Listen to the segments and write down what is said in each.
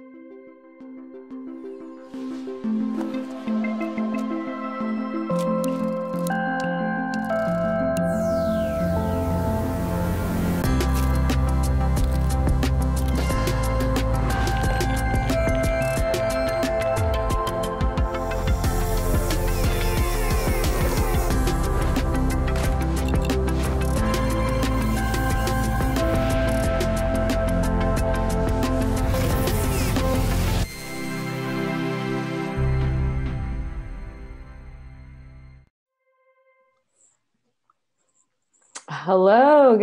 ん?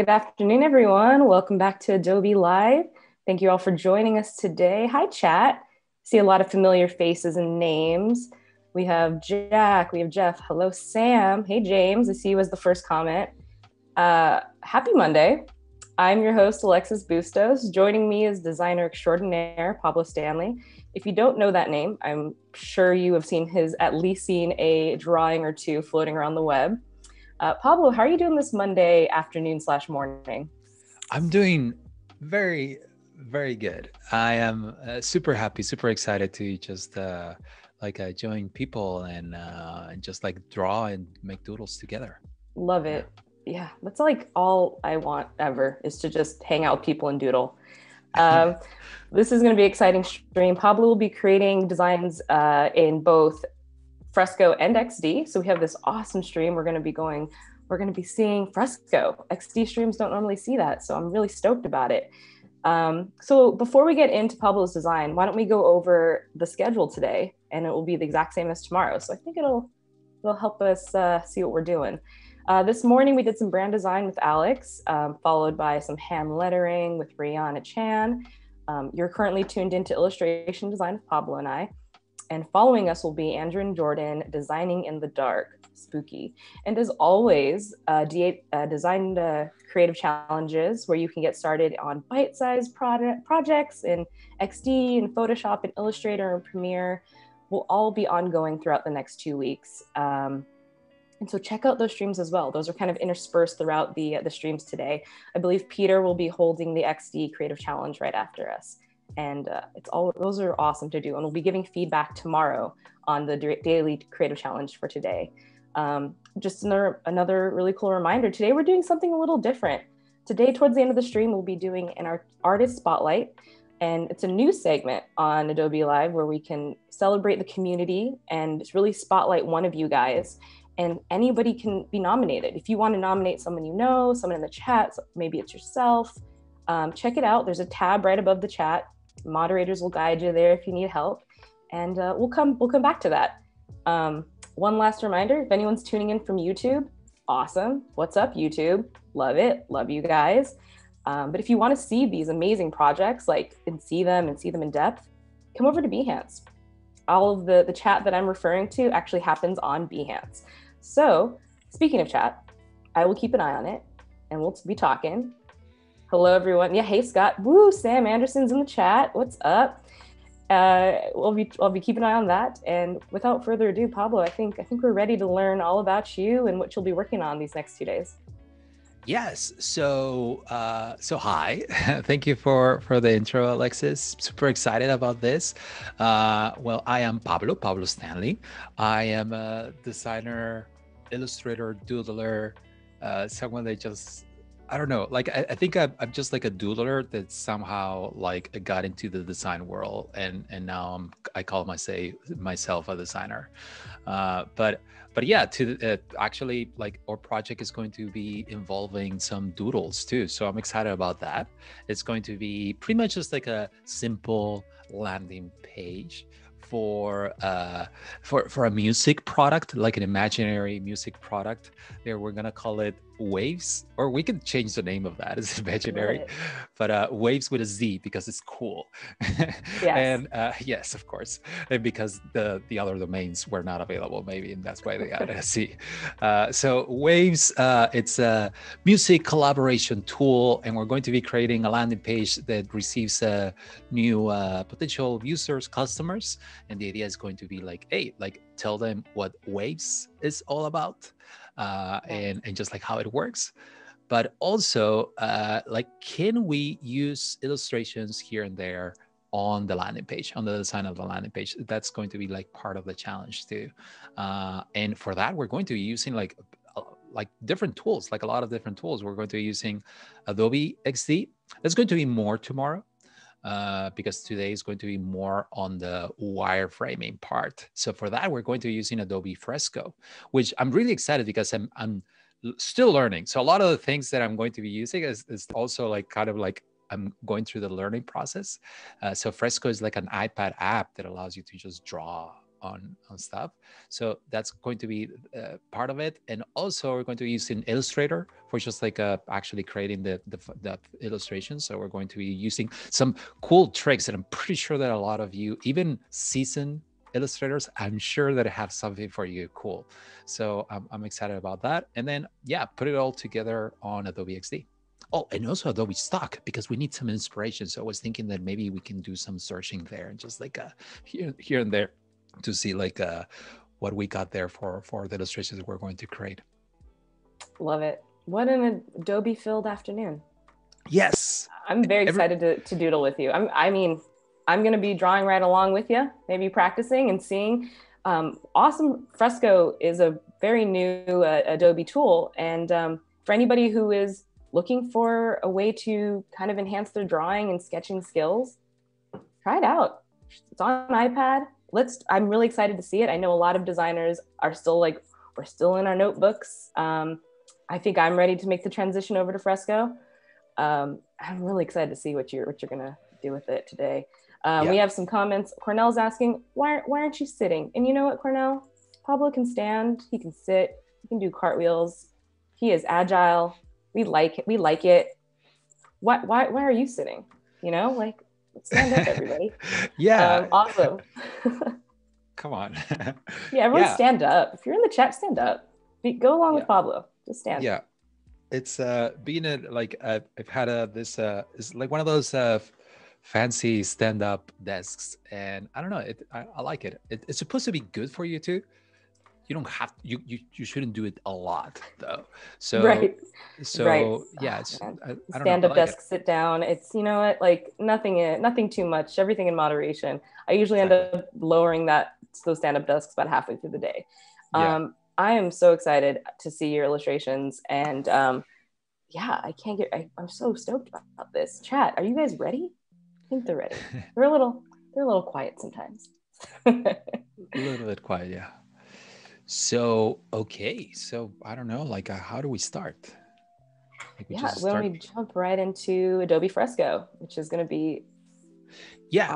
Good afternoon, everyone. Welcome back to Adobe Live. Thank you all for joining us today. Hi, chat. See a lot of familiar faces and names. We have Jack, we have Jeff. Hello, Sam. Hey, James. I see you as the first comment. Uh, happy Monday. I'm your host, Alexis Bustos. Joining me is designer extraordinaire Pablo Stanley. If you don't know that name, I'm sure you have seen his, at least seen a drawing or two floating around the web. Uh, Pablo, how are you doing this Monday afternoon slash morning? I'm doing very, very good. I am uh, super happy, super excited to just uh, like uh, join people and uh, and just like draw and make doodles together. Love it. Yeah. yeah, that's like all I want ever is to just hang out with people and doodle. Um, this is going to be exciting stream. Pablo will be creating designs uh, in both Fresco and XD. So we have this awesome stream. We're going to be going, we're going to be seeing Fresco. XD streams don't normally see that. So I'm really stoked about it. Um, so before we get into Pablo's design, why don't we go over the schedule today? And it will be the exact same as tomorrow. So I think it'll, it'll help us uh, see what we're doing. Uh, this morning we did some brand design with Alex, um, followed by some hand lettering with Rihanna Chan. Um, you're currently tuned into illustration design with Pablo and I. And following us will be Andrew and Jordan designing in the dark, spooky. And as always, uh, D- uh, designed creative challenges where you can get started on bite-sized product projects in XD and Photoshop and Illustrator and Premiere will all be ongoing throughout the next two weeks. Um, and so check out those streams as well. Those are kind of interspersed throughout the, the streams today. I believe Peter will be holding the XD Creative Challenge right after us and uh, it's all those are awesome to do. And we'll be giving feedback tomorrow on the daily creative challenge for today. Um, just another, another really cool reminder today we're doing something a little different. Today towards the end of the stream we'll be doing an art, artist spotlight. And it's a new segment on adobe live where we can celebrate the community and really spotlight one of you guys. And anybody can be nominated. If you want to nominate someone you know someone in the chat maybe it's yourself um, check it out. There's a tab right above the chat moderators will guide you there if you need help. And uh, we'll come we'll come back to that. Um, one last reminder if anyone's tuning in from youtube awesome. What's up youtube? Love it. Love you guys. Um, but if you want to see these amazing projects like and see them and see them in depth come over to behance. All of the the chat that i'm referring to actually happens on behance. So speaking of chat i will keep an eye on it and we'll be talking Hello, everyone. Yeah, hey, Scott. Woo, Sam Anderson's in the chat. What's up? Uh, we'll be I'll be keeping an eye on that. And without further ado, Pablo, I think I think we're ready to learn all about you and what you'll be working on these next two days. Yes. So, uh, so hi. Thank you for for the intro, Alexis. Super excited about this. Uh, well, I am Pablo Pablo Stanley. I am a designer, illustrator, doodler, uh, someone that just I don't know. Like I, I think I'm, I'm, just like a doodler that somehow like got into the design world, and and now I'm I call myself myself a designer. Uh, but but yeah, to uh, actually like our project is going to be involving some doodles too. So I'm excited about that. It's going to be pretty much just like a simple landing page for uh, for for a music product, like an imaginary music product. There, we're gonna call it Waves, or we can change the name of that as imaginary, but uh, Waves with a Z because it's cool. yes. and uh, yes, of course, and because the the other domains were not available, maybe, and that's why they added a Z. Uh, so Waves, uh, it's a music collaboration tool, and we're going to be creating a landing page that receives uh, new uh, potential users, customers, and the idea is going to be like, hey, like tell them what Waves is all about uh, and, and just like how it works. But also, uh, like, can we use illustrations here and there on the landing page, on the design of the landing page. That's going to be like part of the challenge too. Uh, and for that, we're going to be using like like different tools, like a lot of different tools. We're going to be using Adobe XD. There's going to be more tomorrow uh, because today is going to be more on the wireframing part. So for that, we're going to be using Adobe Fresco, which I'm really excited because I'm, I'm still learning. So a lot of the things that I'm going to be using is, is also like kind of like I'm going through the learning process. Uh, so Fresco is like an iPad app that allows you to just draw on on stuff. So that's going to be uh, part of it. And also we're going to be using Illustrator for just like uh, actually creating the, the the illustration. So we're going to be using some cool tricks that I'm pretty sure that a lot of you, even seasoned illustrators, I'm sure that have something for you cool. So I'm, I'm excited about that. And then yeah, put it all together on Adobe XD. Oh, and also Adobe Stock because we need some inspiration. So I was thinking that maybe we can do some searching there and just like uh, here, here and there to see like uh, what we got there for for the illustrations that we're going to create. Love it. What an Adobe filled afternoon. Yes. I'm very excited to, to doodle with you. I'm, I mean, I'm going to be drawing right along with you, maybe practicing and seeing. Um, awesome Fresco is a very new uh, Adobe tool. And um, for anybody who is looking for a way to kind of enhance their drawing and sketching skills, try it out. It's on iPad let's i'm really excited to see it. I know a lot of designers are still like we're still in our notebooks. Um, i think i'm ready to make the transition over to fresco. Um, i'm really excited to see what you're what you're gonna do with it today. Um, yeah. we have some comments. Cornell's asking why, why aren't you sitting? And you know what cornell? Pablo can stand. He can sit. He can do cartwheels. He is agile. We like it. We like it. Why, why, why are you sitting? You know like stand up, everybody. yeah. Um, awesome. Come on. yeah, everyone yeah. stand up. If you're in the chat, stand up. Be, go along yeah. with Pablo. Just stand. Yeah. It's uh being a like I've, I've had a this uh it's like one of those uh fancy stand-up desks and i don't know it I, I like it. it. it's supposed to be good for you too you don't have you you, you shouldn't do it a lot though. So right. so right. yeah oh, I, I stand up like desk it. sit down. It's you know what? Like nothing nothing too much. Everything in moderation. I usually end up lowering that those stand up desks about halfway through the day. Yeah. um i am so excited to see your illustrations and um yeah i can't get I, i'm so stoked about this. Chat are you guys ready? I think they're ready. They're a little they're a little quiet sometimes. A little bit quiet yeah so, okay. So, I don't know, like, uh, how do we start? Like we yeah, well, start... we jump right into Adobe Fresco, which is going to be. Yeah.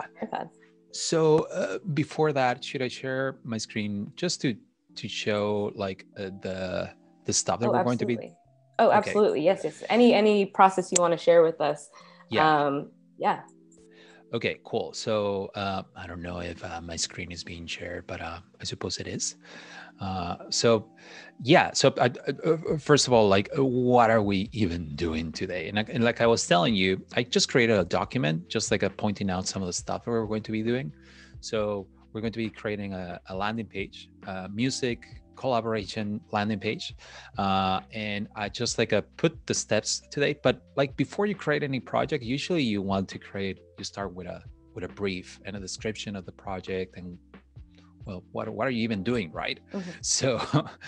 So, uh, before that, should I share my screen just to to show like uh, the the stuff that oh, we're absolutely. going to be? Oh, absolutely. Okay. Yes, yes. Any any process you want to share with us? Yeah. Um, yeah. Okay, cool. So uh, I don't know if uh, my screen is being shared, but uh, I suppose it is. Uh, so yeah so I, uh, first of all like what are we even doing today and, and, like i was telling you i just created a document just like a pointing out some of the stuff we're going to be doing so we're going to be creating a, a landing page music collaboration landing page. Uh, and i just like uh, put the steps today. But like before you create any project usually you want to create you start with a with a brief and a description of the project and well what, what are you even doing right? Mm-hmm. so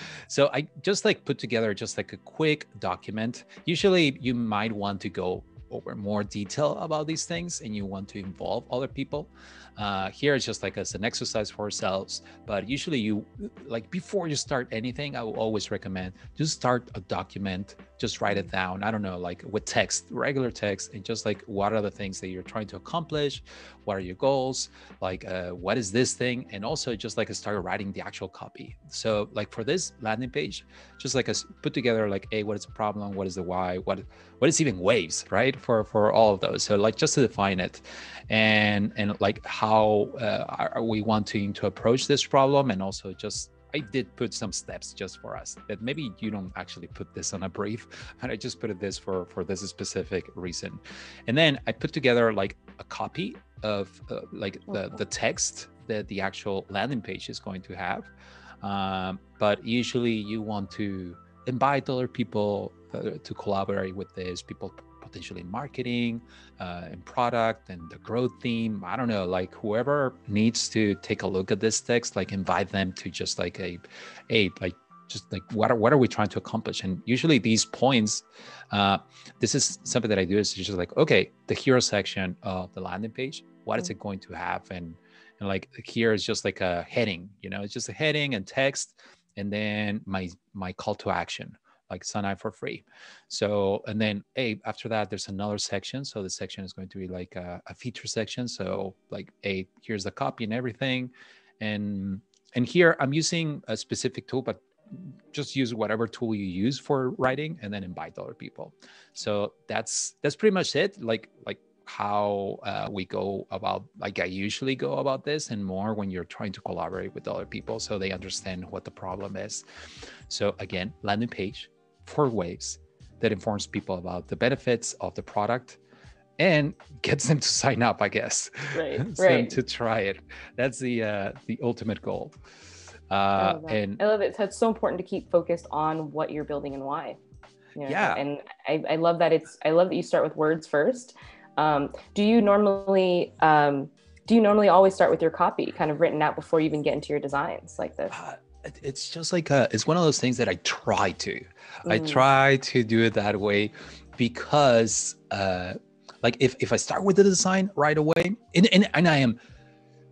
so i just like put together just like a quick document. Usually you might want to go over more detail about these things and you want to involve other people uh, here it's just like as an exercise for ourselves but usually you like before you start anything i will always recommend just start a document just write it down. I don't know like with text regular text and just like what are the things that you're trying to accomplish what are your goals? Like uh, what is this thing? And also just like start writing the actual copy. So like for this landing page just like a put together like hey what is the problem? What is the why? What what is even waves right? For for all of those. So like just to define it. And and like how uh, are we wanting to approach this problem? And also just I did put some steps just for us that maybe you don't actually put this on a brief, but I just put it this for for this specific reason. And then I put together like a copy of uh, like the the text that the actual landing page is going to have. Um, but usually you want to invite other people uh, to collaborate with this, people potentially marketing uh, and product and the growth theme. I don't know, like whoever needs to take a look at this text, like invite them to just like a, a like just like what are, what are we trying to accomplish and usually these points uh, this is something that i do is just like okay the hero section of the landing page what is mm. it going to have and and like here is just like a heading you know it's just a heading and text and then my my call to action like sign up for free. So and then hey after that there's another section. So the section is going to be like a, a feature section. So like A, here's the copy and everything. And and here i'm using a specific tool but just use whatever tool you use for writing and then invite other people. So that's that's pretty much it like like how uh, we go about like i usually go about this and more when you're trying to collaborate with other people so they understand what the problem is. So again landing page for ways that informs people about the benefits of the product and gets them to sign up i guess right, right. to try it that's the uh, the ultimate goal uh, I and I love it. So it's so important to keep focused on what you're building and why. You know? Yeah. And I, I love that it's, I love that you start with words first. Um, do you normally, um, do you normally always start with your copy kind of written out before you even get into your designs like this? Uh, it's just like a, it's one of those things that I try to. Mm. I try to do it that way because uh, like if, if I start with the design right away, and, and, and I am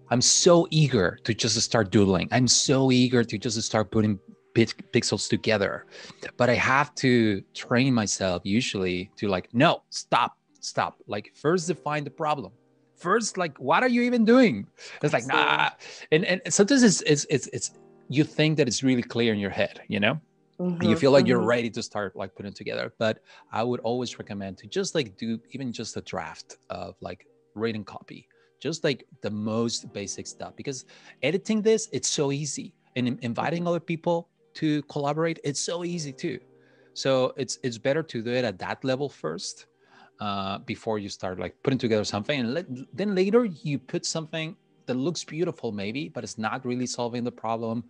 I'm so eager to just start doodling. I'm so eager to just start putting pixels together. But I have to train myself usually to like, no, stop, stop. Like first define the problem. First, like, what are you even doing? It's like, nah. And and sometimes it's it's it's it's you think that it's really clear in your head, you know? Mm-hmm, you feel like mm-hmm. you're ready to start like putting together. But I would always recommend to just like do even just a draft of like written copy just like the most basic stuff because editing this it's so easy and inviting mm-hmm. other people to collaborate it's so easy too so it's it's better to do it at that level first uh, before you start like putting together something and let, then later you put something that looks beautiful maybe but it's not really solving the problem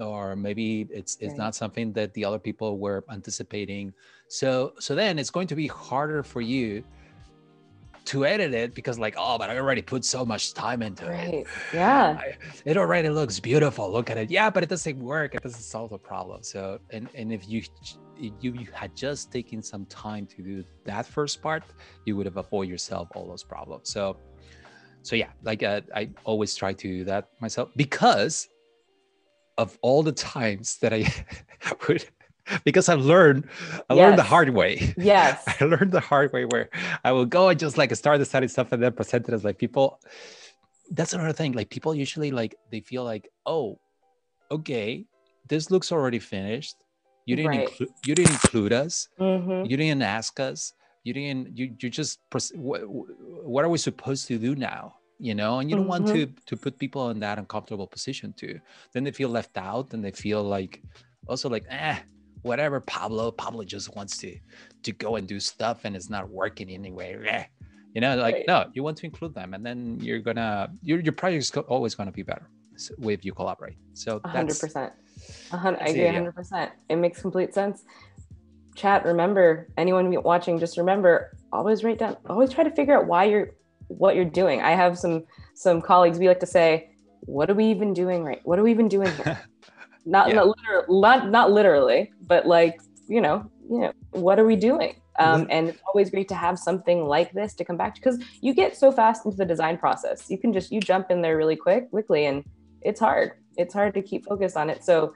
or maybe it's it's right. not something that the other people were anticipating. So so then it's going to be harder for you to edit it because like oh but i already put so much time into right. it yeah. I, it already looks beautiful. Look at it. Yeah but it doesn't work. It doesn't solve the problem. So and and if you you, you had just taken some time to do that first part you would have avoided yourself all those problems. So so yeah like uh, i always try to do that myself because of all the times that i would because I've learned, I yes. learned the hard way. Yes. I learned the hard way where I will go and just like start deciding stuff and then present it as like people. That's another thing. Like people usually like they feel like, oh, okay, this looks already finished. You didn't right. include you didn't include us. Mm-hmm. You didn't ask us. You didn't. You you just. What, what are we supposed to do now? you know and you don't mm-hmm. want to to put people in that uncomfortable position too then they feel left out and they feel like also like eh whatever Pablo, Pablo just wants to to go and do stuff and it's not working anyway. eh. You know, like right. no, you want to include them, and then you're gonna your your project is always gonna be better if you collaborate. So hundred percent, 100 I agree, hundred percent. It makes complete sense. Chat, remember anyone watching, just remember always write down, always try to figure out why you're what you're doing. I have some some colleagues we like to say, what are we even doing right? What are we even doing here? not, yeah. not, literally, not, not literally, but like, you know, you know, what are we doing? Um, and it's always great to have something like this to come back to because you get so fast into the design process. You can just you jump in there really quick, quickly, and it's hard. It's hard to keep focused on it. So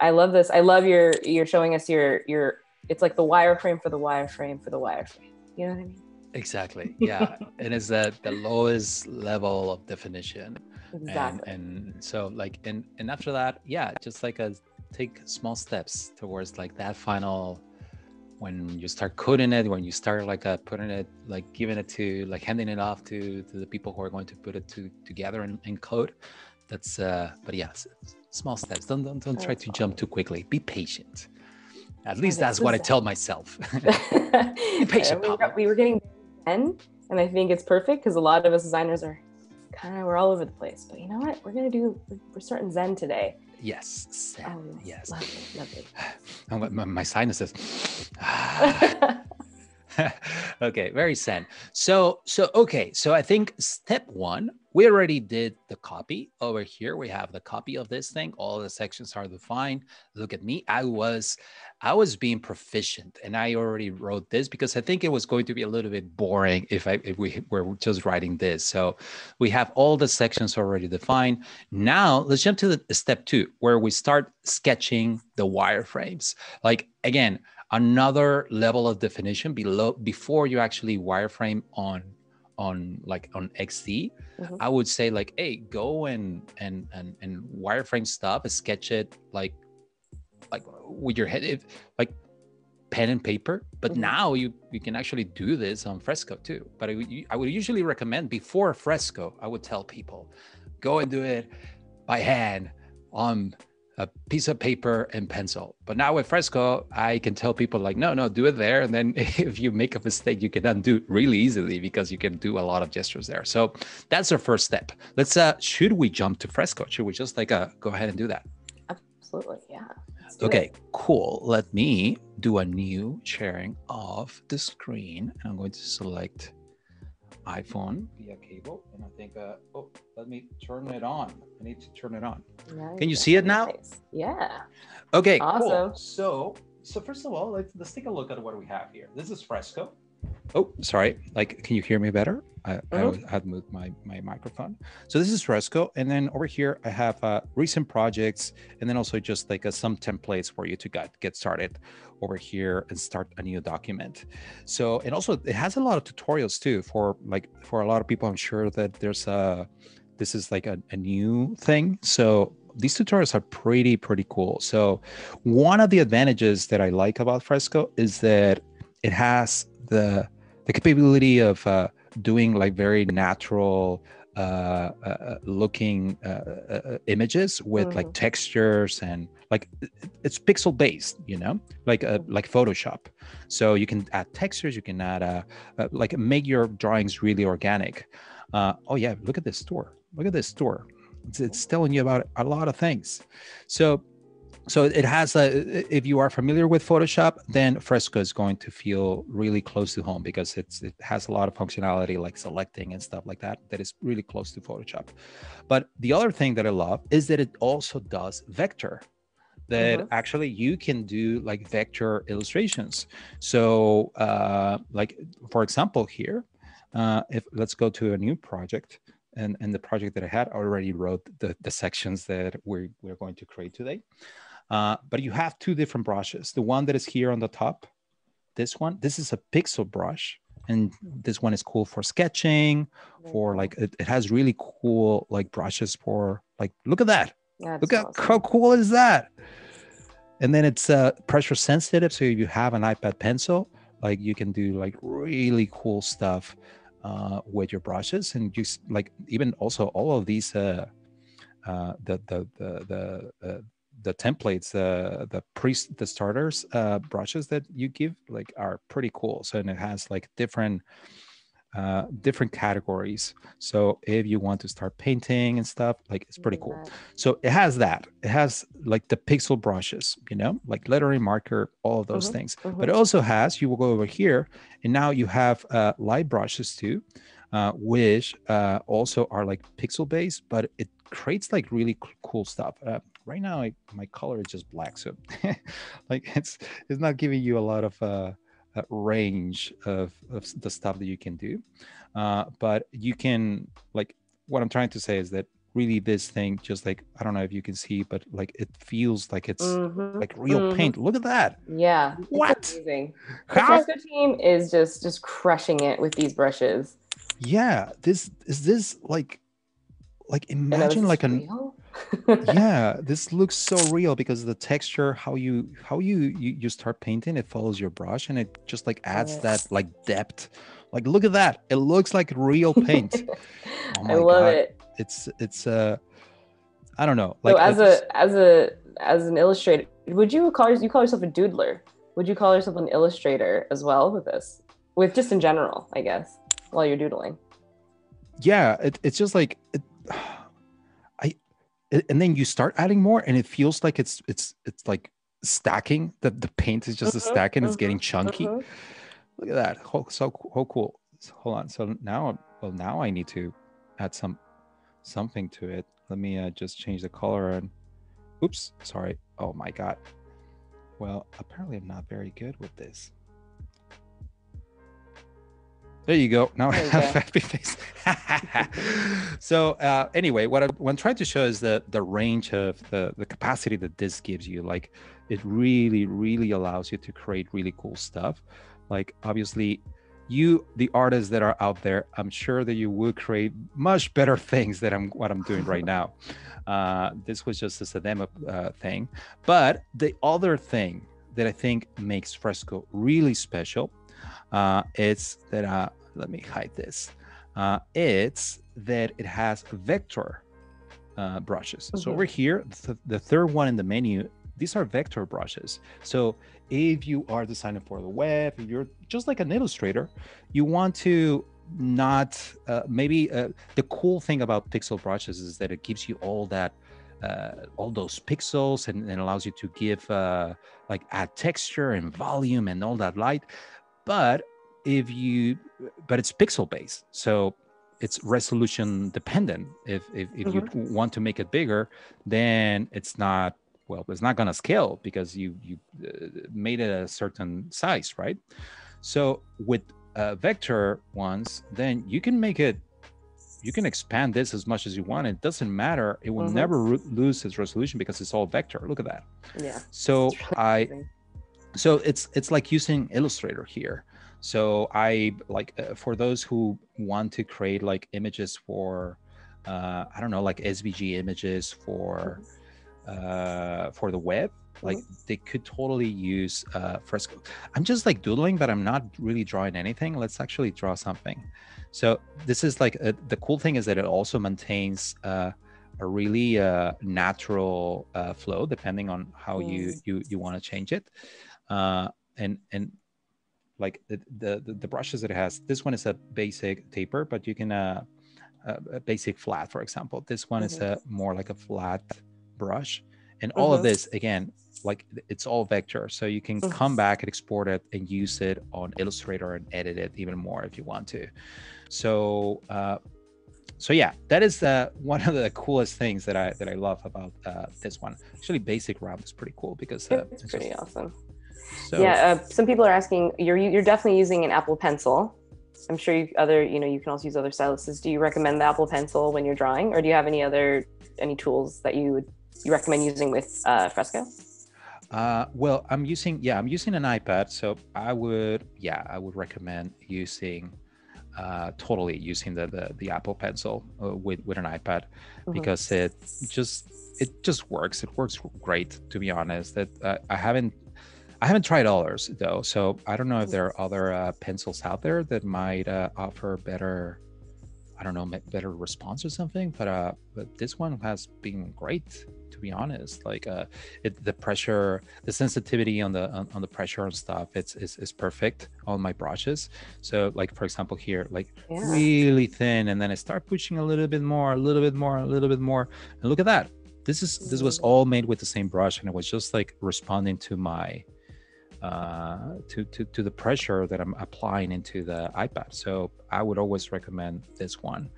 I love this. I love your you're showing us your your it's like the wireframe for the wireframe for the wireframe. You know what I mean? Exactly. Yeah. and it's that the lowest level of definition exactly and, and so like and and after that yeah just like a take small steps towards like that final when you start coding it when you start like uh, putting it like giving it to like handing it off to to the people who are going to put it to together in, in code that's uh but yes yeah, small steps don't don't, don't try to jump too quickly be patient at least that's what i tell myself patient we were, we were getting 10 and i think it's perfect because a lot of us designers are kind of we're all over the place. But you know what? We're gonna do. We're starting Zen today. Yes, Zen. Oh, yes. Lovely, lovely. Oh, my, my sinuses. okay, very sad. So, so okay, so I think step one, we already did the copy over here. We have the copy of this thing. All the sections are defined. Look at me. I was, I was being proficient, and I already wrote this because I think it was going to be a little bit boring if I if we were just writing this. So, we have all the sections already defined. Now let's jump to the step two, where we start sketching the wireframes. Like again another level of definition below before you actually wireframe on on like on XD, mm-hmm. I would say like, hey, go and and and and wireframe stuff, sketch it like like with your head, if, like pen and paper. But mm-hmm. now you you can actually do this on Fresco too. But I, I would usually recommend before Fresco, I would tell people, go and do it by hand on a piece of paper and pencil. But now with Fresco, I can tell people like, no, no, do it there. And then if you make a mistake, you can undo it really easily because you can do a lot of gestures there. So that's our first step. Let's uh should we jump to Fresco? Should we just like uh go ahead and do that? Absolutely, yeah. Okay, it. cool. Let me do a new sharing of the screen. I'm going to select iPhone via cable. And I think, uh, oh, let me turn it on. I need to turn it on. Nice. Can you see it now? Nice. Yeah. Okay, awesome. cool. So, so first of all, let's let's take a look at what we have here. This is Fresco. Oh, sorry. Like, can you hear me better? I, mm-hmm. I had moved my my microphone. So this is Fresco, and then over here I have uh, recent projects, and then also just like uh, some templates for you to get get started over here and start a new document. So and also it has a lot of tutorials too for like for a lot of people. I'm sure that there's a this is like a, a new thing. So these tutorials are pretty pretty cool. So one of the advantages that I like about Fresco is that it has the the capability of uh, doing like very natural uh, uh, looking uh, uh, images with mm. like textures and like it's pixel based you know? Like uh, like photoshop. So you can add textures you can add uh, like make your drawings really organic. Oh yeah look at this store. Look at this store. It's, it's telling you about a lot of things. So so it has a if you are familiar with photoshop then fresco is going to feel really close to home because it's it has a lot of functionality like selecting and stuff like that that is really close to photoshop but the other thing that i love is that it also does vector that mm-hmm. actually you can do like vector illustrations so uh, like for example here uh, if let's go to a new project and, and the project that I had already wrote the, the sections that we're, we're going to create today. Uh, but you have two different brushes. The one that is here on the top, this one, this is a pixel brush. And this one is cool for sketching, for like, it, it has really cool like brushes for like, look at that. Look awesome. at how cool is that? And then it's uh, pressure sensitive. So if you have an iPad pencil, like you can do like really cool stuff uh, with your brushes and just like even also all of these uh, uh, the the the the, uh, the templates, uh, the pre the starters uh, brushes that you give like are pretty cool. So and it has like different uh, different categories. So if you want to start painting and stuff, like it's pretty cool. So it has that. It has like the pixel brushes, you know, like lettering marker, all of those mm-hmm, things. Mm-hmm. But it also has. You will go over here, and now you have uh, light brushes too, uh, which uh, also are like pixel based, but it creates like really cool stuff. Uh, right now I, my color is just black so like it's it's not giving you a lot of uh, uh, range of, of the stuff that you can do. Uh, but you can like what i'm trying to say is that really this thing just like i don't know if you can see but like it feels like it's mm-hmm. like real mm-hmm. paint. Look at that. Yeah. What? amazing. The Fresco team is just just crushing it with these brushes. Yeah this is this like like imagine like an yeah this looks so real because the texture how you how you, you you start painting it follows your brush and it just like adds yes. that like depth. Like look at that it looks like real paint. Oh i love God. it. it's it's uh i don't know like so as a as a as an illustrator would you call you call yourself a doodler? Would you call yourself an illustrator as well with this? With just in general i guess while you're doodling? Yeah it, it's just like it, and then you start adding more and it feels like it's it's it's like stacking the the paint is just a mm-hmm, stack and it's getting mm-hmm, chunky mm-hmm. Look at that. oh, So, so cool. Hold on. So now, well, now I need to add some something to it. Let me uh, just change the color and oops, sorry. Oh my God. Well, apparently I'm not very good with this. There you go. Now I have happy face. so uh, anyway, what, I, what I'm trying to show is the the range of the the capacity that this gives you. Like it really, really allows you to create really cool stuff. Like obviously, you the artists that are out there, I'm sure that you will create much better things than I'm what I'm doing right now. Uh, this was just a demo uh, thing, but the other thing that I think makes Fresco really special uh, it's that, uh, let me hide this. Uh, it's that it has vector uh, brushes. So over here, th the third one in the menu, these are vector brushes. So if you are designing for the web, if you're just like an illustrator, you want to not uh, maybe uh, the cool thing about pixel brushes is that it gives you all that uh, all those pixels and, and, allows you to give uh, like add texture and volume and all that light but if you but it's pixel based so it's resolution dependent. If if, if mm-hmm. you want to make it bigger then it's not well it's not going to scale because you you uh, made it a certain size right? So with uh, vector ones then you can make it you can expand this as much as you want. It doesn't matter. It will mm-hmm. never ro- lose its resolution because it's all vector. Look at that. Yeah. So really i amazing so it's it's like using illustrator here. So i like uh, for those who want to create like images for uh, i don't know like svg images for uh, for the web like mm-hmm. they could totally use uh, fresco. I'm just like doodling but i'm not really drawing anything. Let's actually draw something. So this is like a, uh, the cool thing is that it also maintains uh, a really uh, natural uh, flow depending on how mm. you you you want to change it uh, and and like the, the the brushes it has. This one is a basic taper, but you can uh, a basic flat, for example. This one mm-hmm. is a more like a flat brush, and all mm-hmm. of this again, like it's all vector, so you can mm-hmm. come back and export it and use it on Illustrator and edit it even more if you want to. So. Uh, so yeah, that is uh, one of the coolest things that I that I love about uh, this one. Actually, basic round is pretty cool because uh, it's, it's pretty just, awesome. So yeah, uh, some people are asking. You're you're definitely using an Apple Pencil. I'm sure you other you know you can also use other styluses. Do you recommend the Apple Pencil when you're drawing, or do you have any other any tools that you would you recommend using with uh, Fresco? Uh, well, I'm using yeah, I'm using an iPad, so I would yeah, I would recommend using uh, totally using the, the the Apple Pencil uh, with with an iPad mm-hmm. because it just it just works. It works great, to be honest. That uh, I haven't I haven't tried others though, so I don't know if there are other uh, pencils out there that might uh, offer better, I don't know, better response or something. But uh, but this one has been great to be honest. Like uh, it, the pressure, the sensitivity on the on, on the pressure and stuff, it's is is perfect on my brushes. So like for example here, like yeah. really thin, and then I start pushing a little bit more, a little bit more, a little bit more, and look at that. This is this was all made with the same brush, and it was just like responding to my uh, to, to, to the pressure that I'm applying into the iPad. So I would always recommend this one.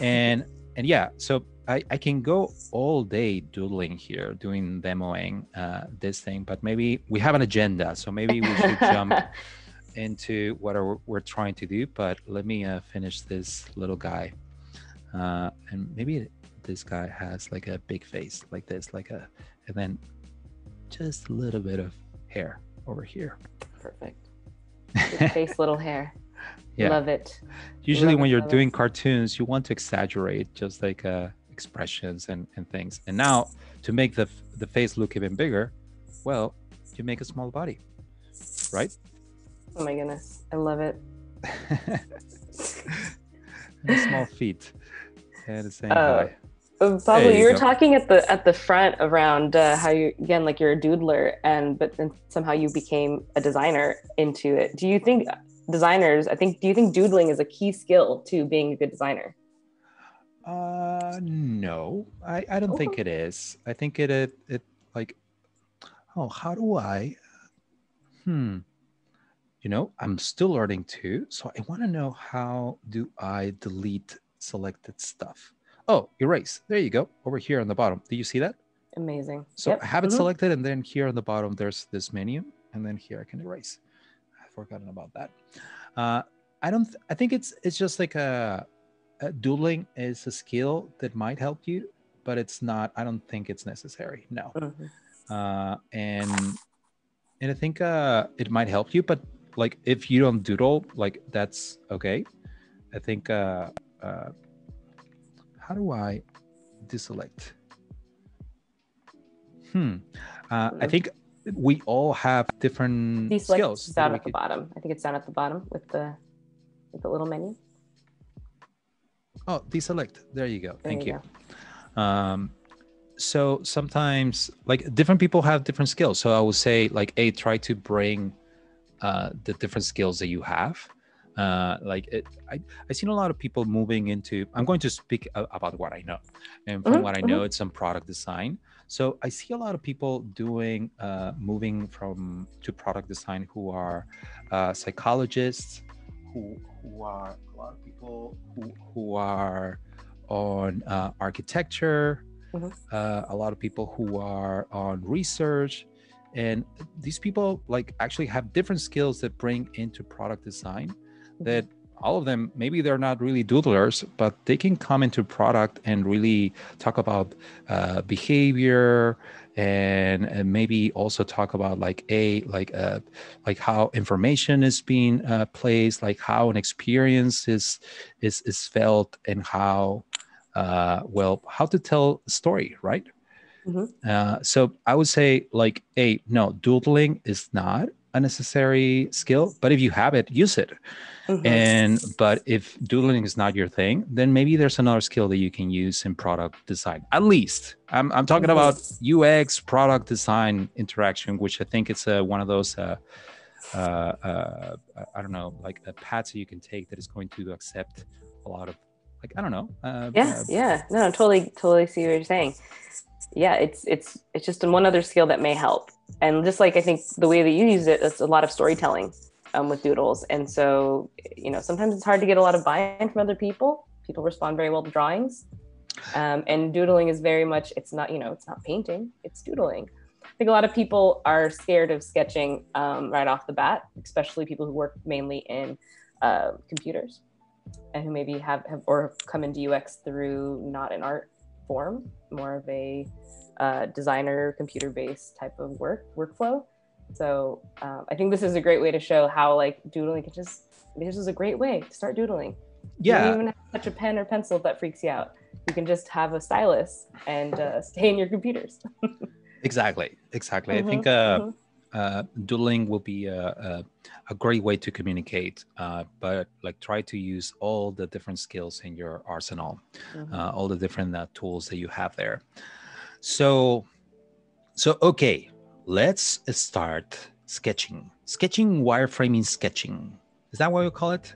And and yeah, so I, I can go all day doodling here, doing demoing uh, this thing, but maybe we have an agenda. So maybe we should jump into what are, we're trying to do. But let me uh, finish this little guy. Uh, and maybe this guy has like a big face like this, like a, and then just a little bit of hair over here. Perfect. face, little hair. Yeah. Love it. Usually, Love when it, you're doing it. cartoons, you want to exaggerate just like uh, expressions and, and things. And now, to make the the face look even bigger, well, you make a small body, right? Oh my goodness, I love it. small feet and saying uh, hi. Uh, Pablo, you, you were talking at the at the front around uh, how you again like you're a doodler and but then somehow you became a designer into it. Do you think designers? I think. Do you think doodling is a key skill to being a good designer? Uh, no, I I don't think it is. I think it it, it like, oh, how do I? Hmm. you know, I'm still learning too. So I want to know how do I delete selected stuff? Oh, erase. There you go. Over here on the bottom. Do you see that? Amazing. So Yep. I have it Mhm. selected, and then here on the bottom, there's this menu, and then here I can erase. I've forgotten about that. Uh, I don't. Th- I think it's it's just like a, a doodling is a skill that might help you, but it's not. I don't think it's necessary. No. Mhm. Uh, and and I think uh, it might help you, but like if you don't doodle, like that's okay. I think. Uh, uh, how do I deselect? Hmm. Uh, I Mm. think we all have different Deselect skills. down we at the could- bottom. I think it's down at the bottom with the with the little menu. Oh, deselect. There you go. There Thank you. go. Um, so sometimes, like different people have different skills. So I would say, like, a try to bring uh, the different skills that you have. Uh, like it, I, I've seen a lot of people moving into. I'm going to speak a- about what I know, and from Mhm, what I know, it's some product design. So I see a lot of people doing, uh, moving from to product design who are uh, psychologists, who who are a lot of people who who are on uh, architecture, Mhm. uh, a lot of people who are on research, and these people like actually have different skills that bring into product design. That all of them maybe they're not really doodlers, but they can come into product and really talk about uh, behavior and, and maybe also talk about like a like uh, like how information is being uh, placed, like how an experience is is is felt, and how uh, well how to tell a story, right? Mhm. Uh, so I would say like a no doodling is not a necessary skill, but if you have it, use it. Mhm. And but if doodling is not your thing, then maybe there's another skill that you can use in product design. At least I'm I'm talking Mhm. about UX product design interaction, which I think it's uh, one of those. Uh, uh, uh, I don't know, like a path that you can take that is going to accept a lot of, like I don't know. Uh, yeah uh, yeah no no, totally totally see what you're saying yeah it's it's it's just one other skill that may help. And just like i think the way that you use it it's a lot of storytelling um, with doodles. And so you know sometimes it's hard to get a lot of buy-in from other people. People respond very well to drawings. Um, and doodling is very much it's not you know it's not painting it's doodling. I think a lot of people are scared of sketching um, right off the bat especially people who work mainly in uh, computers and who maybe have, have or come into UX through not an art form, more of a uh, designer computer based type of work workflow. So um, I think this is a great way to show how like doodling can just this is a great way to start doodling. You yeah, don't even have to touch a pen or pencil if that freaks you out. You can just have a stylus and uh, stay in your computers. exactly, exactly. I Mhm, think uh, mhm. Uh, doodling will be a, a, a great way to communicate, uh, but like try to use all the different skills in your arsenal, Mhm. uh, all the different uh, tools that you have there. So, so okay, let's start sketching. Sketching, wireframing, sketching. Is that what you call it?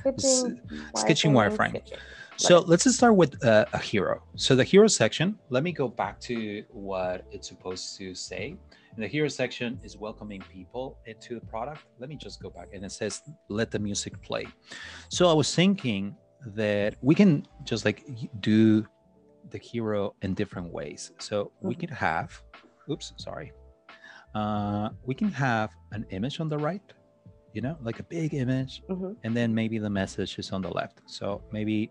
sketching, sketching wireframing, wireframe. sketching. So let's start with uh, a hero. So the hero section, let me go back to what it's supposed to say. And the hero section is welcoming people into the product. Let me just go back and it says, let the music play. So I was thinking that we can just like do the hero in different ways. So we Mhm. could have, oops, sorry. Uh, we can have an image on the right, you know, like a big image Mhm. and then maybe the message is on the left so maybe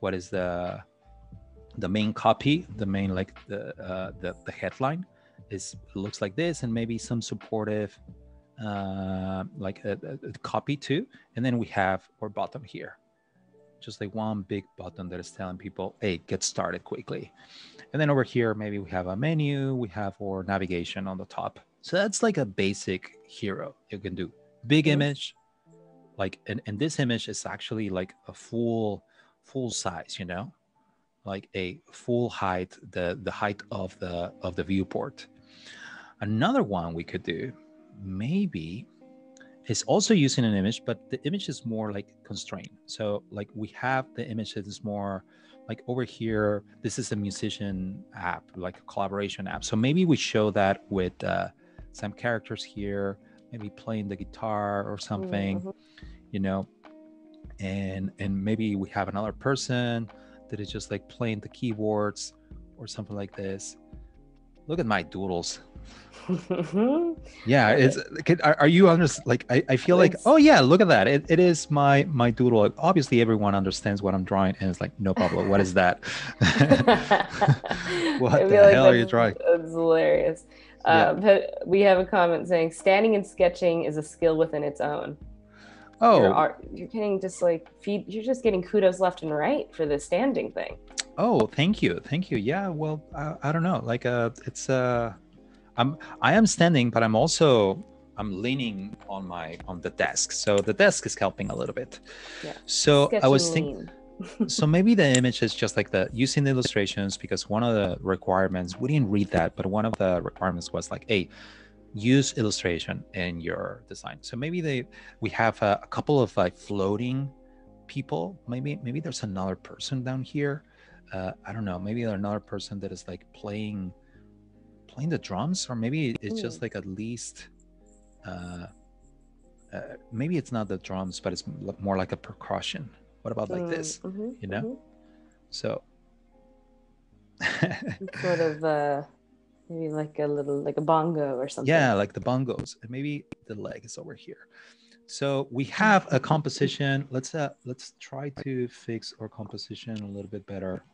what is the the main copy the main like the uh, the, the headline is looks like this and maybe some supportive uh, like a, a- copy too. And then we have our bottom here. Just like one big button that is telling people hey get started quickly. And then over here maybe we have a menu. We have our navigation on the top. So that's like a basic hero you can do. Big Mhm. image like and, and this image is actually like a full full size you know like a full height the the height of the of the viewport another one we could do maybe is also using an image but the image is more like constrained so like we have the image that is more like over here this is a musician app like a collaboration app so maybe we show that with uh, some characters here maybe playing the guitar or something, Mhm. you know, and and maybe we have another person that is just like playing the keyboards or something like this. Look at my doodles. Yeah, it's are, are you under like I, I feel like It's- oh yeah look at that it, it is my my doodle obviously everyone understands what I'm drawing and it's like no Pablo what is that What the like hell are you drawing? it's hilarious. Yeah. Uh, but we have a comment saying standing and sketching is a skill within its own. oh You're, art, you're getting just like feed. You're just getting kudos left and right for the standing thing. oh thank you thank you yeah well I, I don't know like uh it's uh I'm I am standing but I'm also I'm leaning on my on the desk. So the desk is helping a little bit. Yeah. so I was thinking so maybe the image is just like the using the illustrations because one of the requirements we didn't read that but one of the requirements was like hey use illustration in your design. So maybe they we have a, a couple of like floating people. Maybe maybe there's another person down here. Uh, i don't know. Maybe there's another person that is like playing playing the drums or maybe it's just like at least uh, uh, maybe it's not the drums but it's more like a percussion. What about like this? Mm, mhm, you know? mhm. so Sort of uh, maybe like a little like a bongo or something. yeah like the bongos and maybe the leg is over here. So we have a composition. Let's uh let's try to fix our composition a little bit better.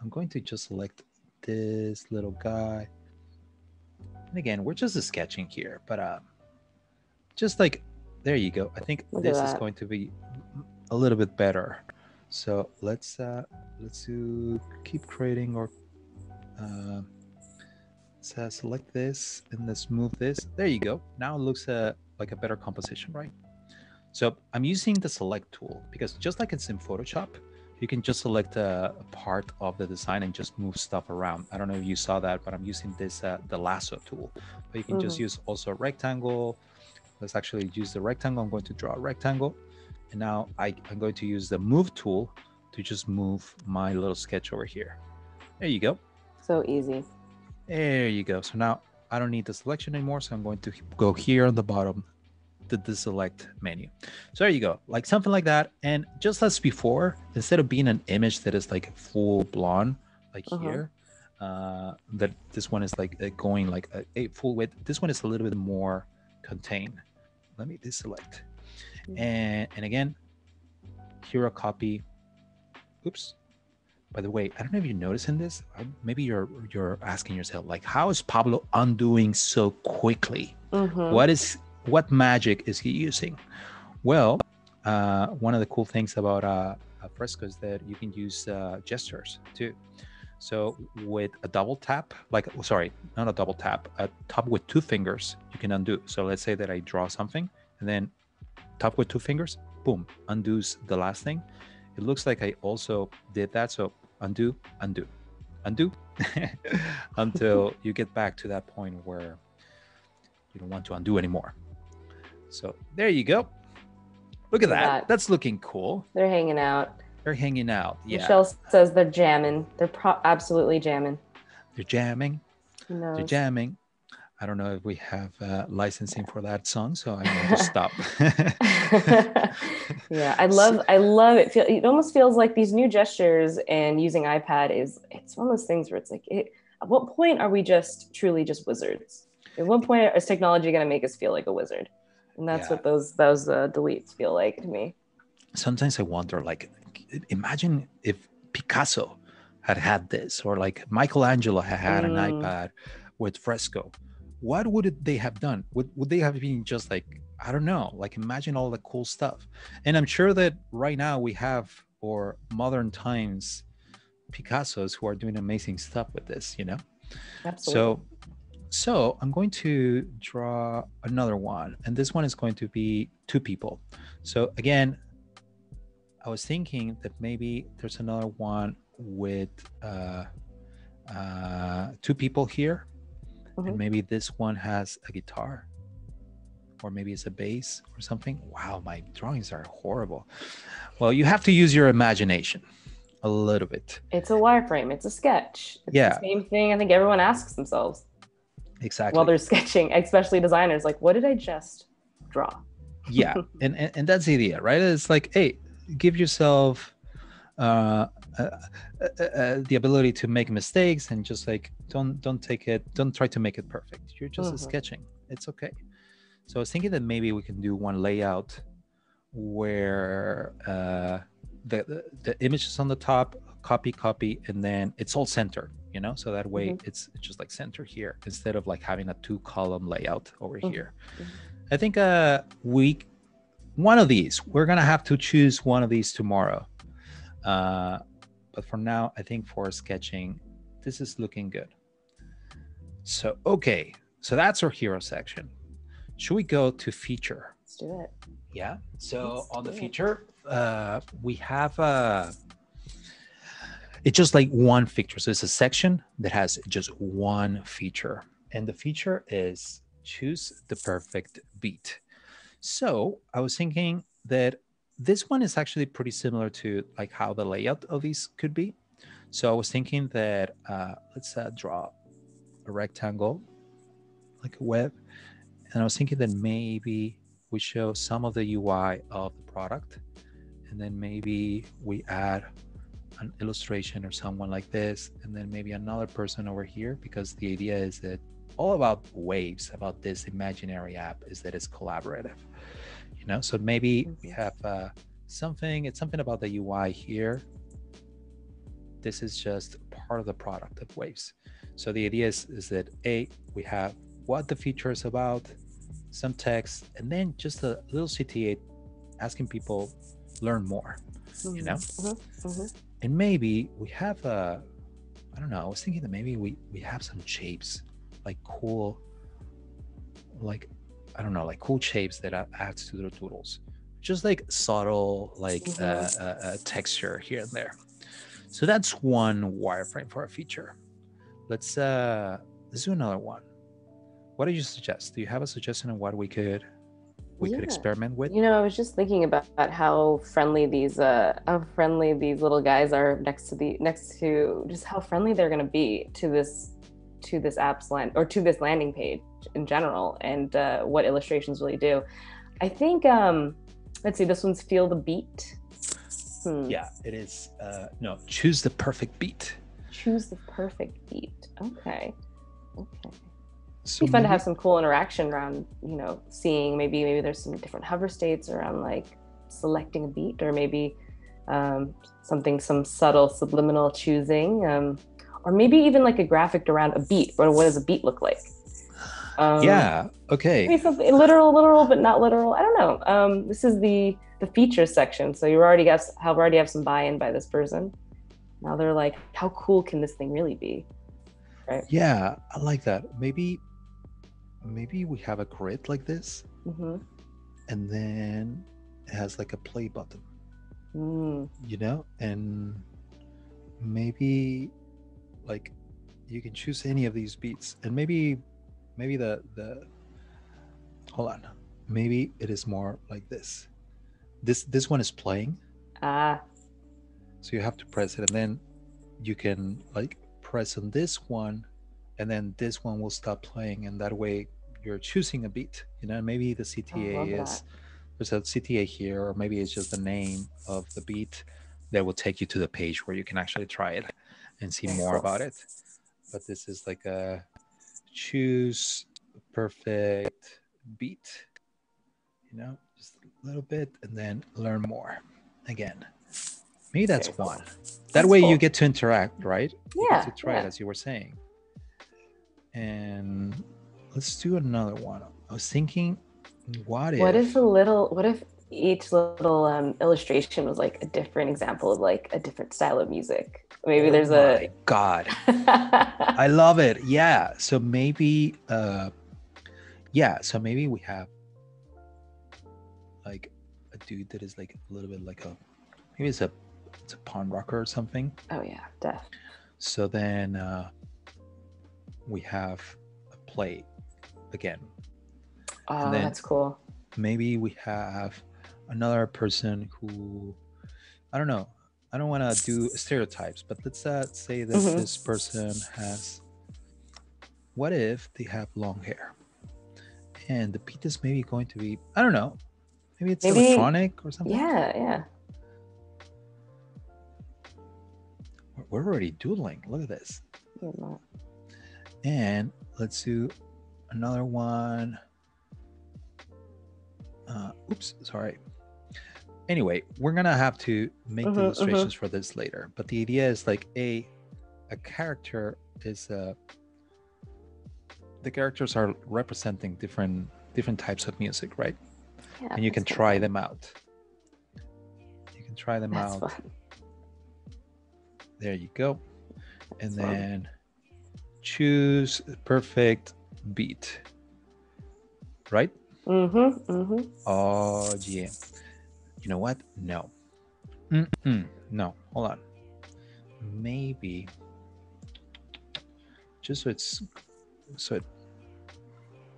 I'm going to just select this little guy and again we're just sketching here but uh just like there you go. I think Look this is going to be a little bit better. So let's uh let's do keep creating or uh, let's uh, select this and let's move this. There you go. Now it looks uh, like a better composition right? So i'm using the select tool because just like it's in photoshop you can just select a, part of the design and just move stuff around i don't know if you saw that but i'm using this uh, the lasso tool but you can just Mhm. use also a rectangle let's actually use the rectangle i'm going to draw a rectangle and now I, i'm going to use the move tool to just move my little sketch over here there you go So easy. there you go. So now I don't need the selection anymore. So I'm going to go here on the bottom, the, the select menu. So there you go, like something like that. And just as before, instead of being an image that is like full blown, like Uh-huh. here, uh, that this one is like uh, going like a, a full width. This one is a little bit more contained. Let me deselect. Mm. And, and again, here a copy. Oops. By the way, I don't know if you're noticing this. uh, Maybe you're you're asking yourself, like, how is Pablo undoing so quickly? Mhm. What is what magic is he using? Well, uh, one of the cool things about uh, uh, Fresco is that you can use uh, gestures too. So with a double tap, like sorry, not a double tap, a tap with two fingers, you can undo. So let's say that I draw something and then tap with two fingers, boom, undoes the last thing. It looks like I also did that. So undo, undo, undo, until you get back to that point where you don't want to undo anymore. So there you go. Look at that. that. That's looking cool. They're hanging out. They're hanging out. Yeah, Michelle says they're jamming. They're pro- absolutely jamming. they're jamming. They're jamming. I don't know if we have uh, licensing for that song, so I'm going to stop. yeah, I love I love it. Feel it almost feels like these new gestures and using iPad is it's one of those things where it's like it, at what point are we just truly just wizards? At what point is technology going to make us feel like a wizard? And that's Yeah. what those those uh, deletes feel like to me. Sometimes I wonder, like, imagine if Picasso had had this, or like Michelangelo had had an Mm. iPad with Fresco. What would they have done? Would would they have been just like I don't know, like imagine all the cool stuff? And I'm sure that right now we have or modern times Picassos who are doing amazing stuff with this, you know. Absolutely. So, so I'm going to draw another one, and this one is going to be two people. So again, I was thinking that maybe there's another one with uh, uh, two people here, Mhm. and maybe this one has a guitar, or maybe it's a bass or something. Wow, my drawings are horrible. Well, you have to use your imagination a little bit. it's a wireframe. It's a sketch. It's Yeah. same thing. I think everyone asks themselves Exactly. while they're sketching, especially designers. Like, what did I just draw. yeah, and, and and that's the idea, right? It's like, hey, give yourself uh, uh, uh, uh, the ability to make mistakes and just like don't don't take it, don't try to make it perfect. You're just Mhm. sketching. It's okay. So I was thinking that maybe we can do one layout where uh, the, the the image is on the top, copy, copy, and then it's all centered. You know, so that way it's it's just like center here instead of like having a two column layout over Mhm. here. Mhm. I think uh we one of these we're gonna have to choose one of these tomorrow. Uh, but for now, I think for sketching, this is looking good. So okay, so that's our hero section. Should we go to feature? Let's do it. Yeah. So Let's on the feature, uh, we have uh, it's just like one feature. So it's a section that has just one feature, and the feature is choose the perfect beat. So I was thinking that this one is actually pretty similar to like how the layout of these could be. So I was thinking that uh, let's uh, draw a rectangle, like a web, and I was thinking that maybe we show some of the UI of the product, and then maybe we add an illustration or someone like this, and then maybe another person over here, because the idea is that all about waves, about this imaginary app, is that it's collaborative. You know, so maybe we have uh, something. It's something about the UI here. This is just part of the product of Waves. So the idea is, is that a we have what the feature is about, some text, and then just a little CTA asking people learn more. You know? Mhm, mhm. And maybe we have a I don't know, I was thinking that maybe we we have some shapes, like cool like I don't know, like cool shapes that add- adds to the doodles. Just like subtle like uh, Mhm. uh, uh, texture here and there. So that's one wireframe for a feature. Let's uh let's do another one. What do you suggest? Do you have a suggestion on what we could we could experiment with? You know, I was just thinking about how friendly these uh how friendly these little guys are next to the next to just how friendly they're gonna be to this to this app's land or to this landing page in general and uh, what illustrations really do. I think um let's see, this one's feel the beat. Hmm. Yeah, it is uh no, choose the perfect beat. Choose the perfect beat. Okay. Okay. So be fun to have some cool interaction around you know seeing maybe maybe there's some different hover states around like selecting a beat or maybe um, something some subtle subliminal choosing um, or maybe even like a graphic around a beat or what does a beat look like um, yeah, okay. maybe something literal literal but not literal i don't know um, this is the the features section so you already got have already have some buy-in by this person now they're like how cool can this thing really be Right. Yeah, I like that. Maybe maybe we have a grid like this hmm and then it has like a play button, mm. you know? And maybe like you can choose any of these beats and maybe maybe the the hold on. Maybe it is more like this. This this one is playing, ah so you have to press it and then you can like press on this one and then this one will stop playing and that way you're choosing a beat you know? Maybe the cta is there's a cta here or maybe it's just the name of the beat that will take you to the page where you can actually try it and see more about it. But this is like a choose perfect beat you know just a little bit and then learn more again. Maybe that's cool. one that That's way cool. you get to interact right? Yeah, to try yeah. it as you were saying and let's do another one i was thinking what if, What if a little? What if each little um, illustration was like a different example of like a different style of music? Maybe Oh there's my a. god i love it yeah so maybe uh yeah so maybe we have like a dude that is like a little bit like a maybe it's a it's a punk rocker or something oh yeah, def. so then uh we have a play again Oh, that's cool. maybe we have another person who i don't know i don't want to do stereotypes but let's uh, say that Mhm. this person has what if they have long hair and the beat is maybe going to be I don't know, maybe it's Maybe- electronic or something. Yeah, yeah. We're- We're already doodling. Look at this. You're not- And let's do another one. Uh, oops, sorry. Anyway, we're gonna have to make the Mhm, mhm. illustrations for this later. But the idea is like a a character is uh the characters are representing different different types of music, right? Yeah, and you can try fun. them out. You can try them That's out. fun. There you go. And That's fun. then choose perfect beat. Right? Mm-hmm. Mm-hmm. Oh yeah. You know what? No. Mm-mm. No. Hold on. Maybe just so it's so it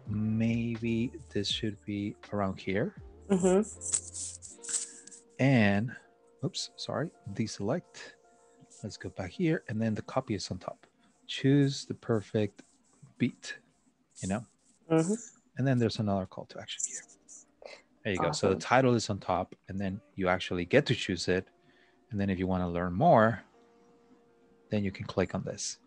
maybe this should be around here. Mm-hmm. and oops sorry deselect let's go back here and then the copy is on top choose the perfect beat you know? Mm-hmm. and then there's another call to action here. There you go. So the title is on top and then you actually get to choose it. And then if you want to learn more then you can click on this.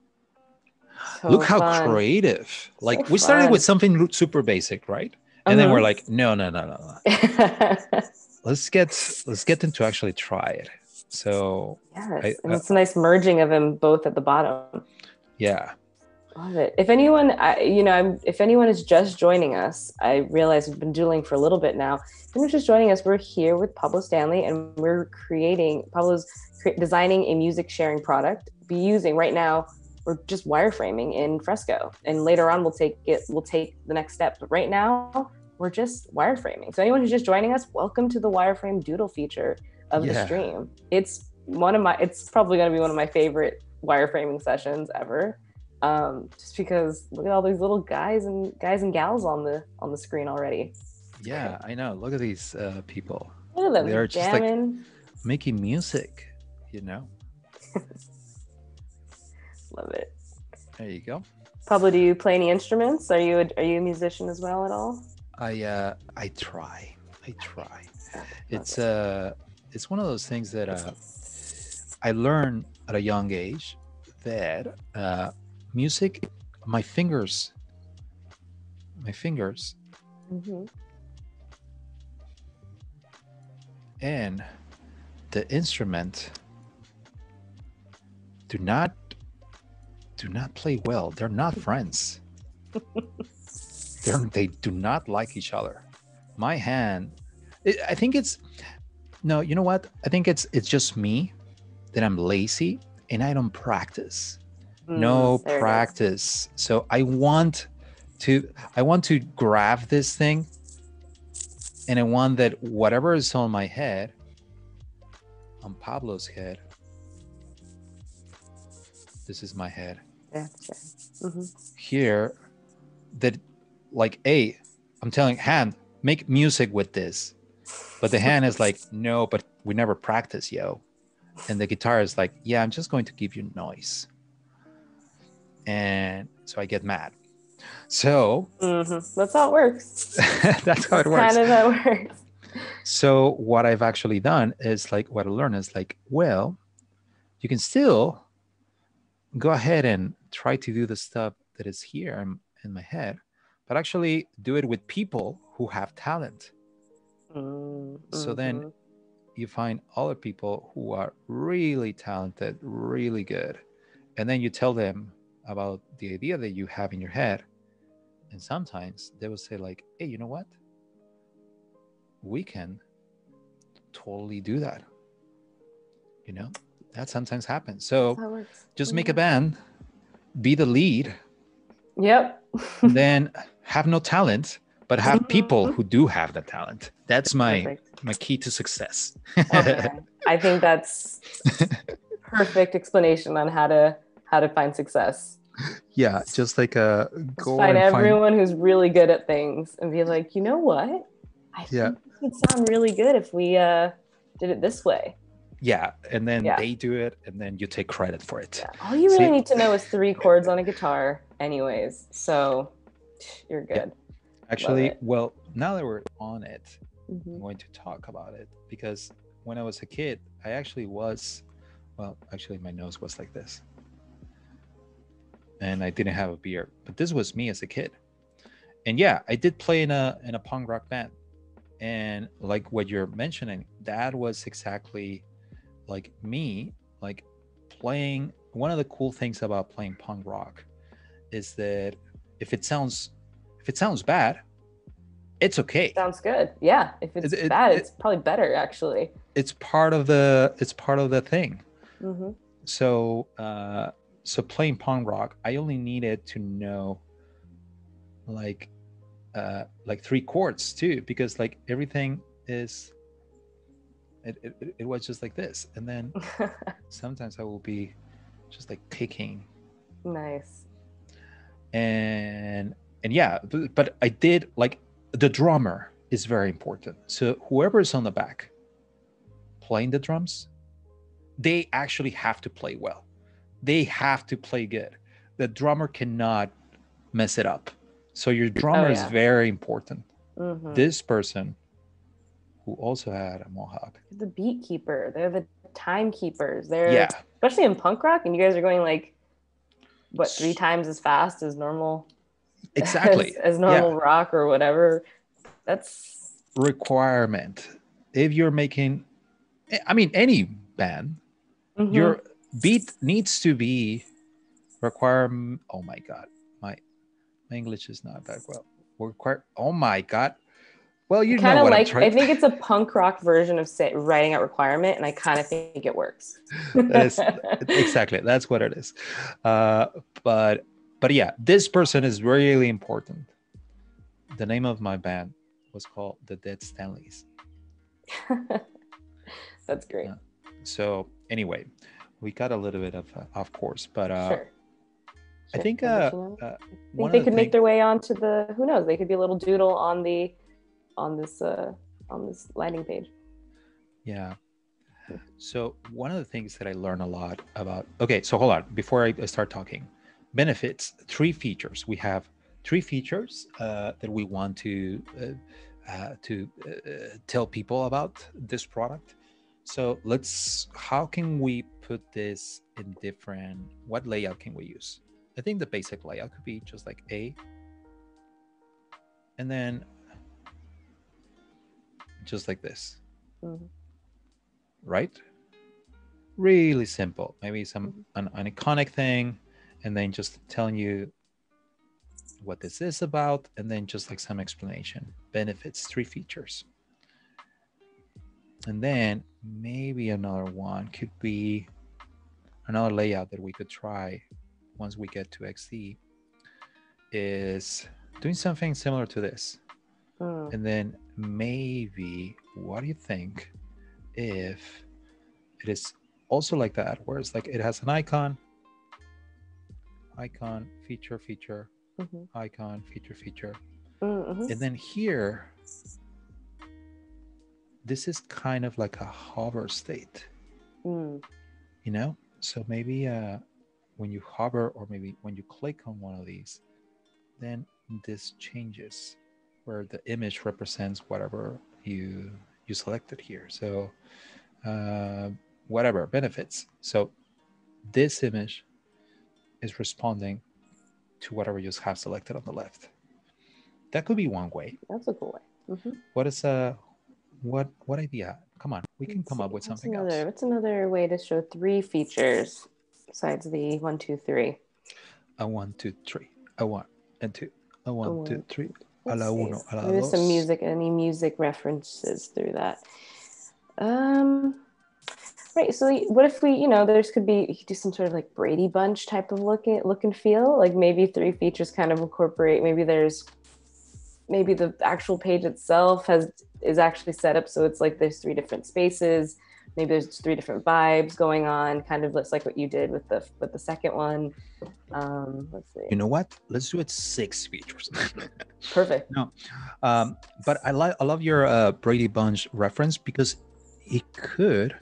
Look how creative. Like we started with something super basic right? And then we're Uh-huh. like no no no no no. Let's get let's get them to actually try it. So yes, I- and uh, it's a nice merging of them both at the bottom. Yeah Love it. If anyone, I, you know, I'm, if anyone is just joining us, I realize we've been doing for a little bit now. If anyone's just joining us, we're here with Pablo Stanley, and we're creating. Pablo's cre- designing a music sharing product. Be using right now. We're just wireframing in Fresco, and later on we'll take it. We'll take the next step. But right now we're just wireframing. So anyone who's just joining us, welcome to the wireframe doodle feature of the stream. It's one of my. It's probably going to be one of my favorite wireframing sessions ever um, just because look at all these little guys and guys and gals on the on the screen already. Yeah, I know. Look at these uh, people Look at them They're just like- making music. You know. Love it. There you go. Pablo, do you play any instruments? Are you a, are you a musician as well at all? I uh, I try. I try. It's uh, it's one of those things that uh, I learned at a young age that uh, music, my fingers, my fingers, Mhm. and the instrument do not do not play well. They're not friends. They're, they do not like each other. My hand it, i think it's no you know what? I think it's it's just me that i'm lazy and i don't practice. No Mm, there practice. So i want to i want to grab this thing and i want that whatever is on my head on pablo's head this is my head. Yeah, sure. Mhm. here that like hey i'm telling hand make music with this. But the hand is like no but we never practice yo and the guitar is like yeah i'm just going to give you noise and so i get mad so Mhm. That's how it works. that's how it works Kind of how it works. so what I've actually done is like what I learned is like, well, you can still go ahead and try to do the stuff that is here in, in my head, but actually do it with people who have talent. Mm, So then mhm. You find other people who are really talented, really good, and then you tell them about the idea that you have in your head. And sometimes they will say, like, hey, you know what? We can totally do that. You know, that sometimes happens. So That's how it works. just make a band, be the lead, Yep. then have no talent, but have people Mhm. who do have the talent. That's my Perfect. my key to success. Okay. I think that's perfect explanation on how to how to find success. yeah, just like a Just go find and find everyone who's really good at things and be like, you know what? I Yeah. think this would sound really good if we uh, did it this way. yeah, and then Yeah. they do it, and then you take credit for it. Yeah. All you really See- need to know is three chords on a guitar, anyways. So you're good. Actually, well, now that we're on it, I'm Mhm. going to talk about it because when I was a kid, I actually was, well, actually, my nose was like this. And I didn't have a beard, but this was me as a kid. And yeah, I did play in a in a punk rock band. And like what you're mentioning, that was exactly like me, like playing one of the cool things about playing punk rock is that if it sounds if it sounds bad, it's okay. Sounds good. Yeah. If it's It- bad, it- it's probably better actually. It's part of the it's part of the thing. hmm so uh so playing punk rock i only needed to know like uh like three chords too because like everything is it, it, it was just like this and then sometimes i will be just like kicking. nice. and and yeah b- but i did like the drummer is very important. So whoever's on the back playing the drums they actually have to play well. They have to play good. The drummer cannot mess it up. So your drummer is yeah. very important. Hmm this person who also had a mohawk. The beat keeper. They're the timekeepers. They're yeah. especially in punk rock, and you guys are going like what three times as fast as normal exactly as, as normal rock or whatever. That's requirement if you're making i mean any band Mhm. your beat needs to be require oh my god my my english is not that well require oh my god well you kind of like I think it's a punk rock version of say, writing out requirement, and I kind of think it works. That is- exactly that's what it is uh but but yeah this person is really important the name of my band was called the dead stanleys That's great. Yeah. so anyway we got a little bit of uh, off course but uh sure. i think uh, but, you know, uh I think they the could make their way onto the who knows they could be a little doodle on the on this uh on this landing page Yeah. So one of the things that I learn a lot about. Okay, so hold on before I start talking. Benefits. Three features. We have three features uh, that we want to uh, uh, to uh, tell people about this product. So let's. How can we put this in different? What layout can we use? I think the basic layout could be just like A, and then just like this Mhm. right? Really simple. Maybe some Mhm. an, an iconic thing, and then just telling you what this is about, and then just like some explanation. Benefits, three features. And then maybe another one could be another layout that we could try once we get to XD is doing something similar to this. Mm. And then maybe, what do you think if it is also like that, where it's like it has an icon, icon, feature, feature, Mhm. icon, feature, feature. Mm, mhm. And then here, this is kind of like a hover state, Mm. you know? So maybe uh, when you hover or maybe when you click on one of these, then this changes where the image represents whatever you you selected here. So uh, whatever benefits. So this image is responding to whatever you have selected on the left. That could be one way. That's a cool way. Mhm. What is a what what idea? Come on, we can Let's come up see, with what's something another, else. What's another way to show three features besides the one, two, three? A one, two, three. A one and two. A one, two, one. three. A Let's la uno, a la Maybe some music, any music references through that. Um, right. So what if we, you know, there's could be you could do some sort of like Brady Bunch type of looking look and feel. Like maybe three features kind of incorporate. Maybe there's maybe the actual page itself has is actually set up so it's like there's three different spaces. Maybe there's three different vibes going on. Kind of looks like what you did with the with the second one. Um, let's see. You know what? Let's do it six features. Perfect. um, but I like I love your uh, Brady Bunch reference because it could,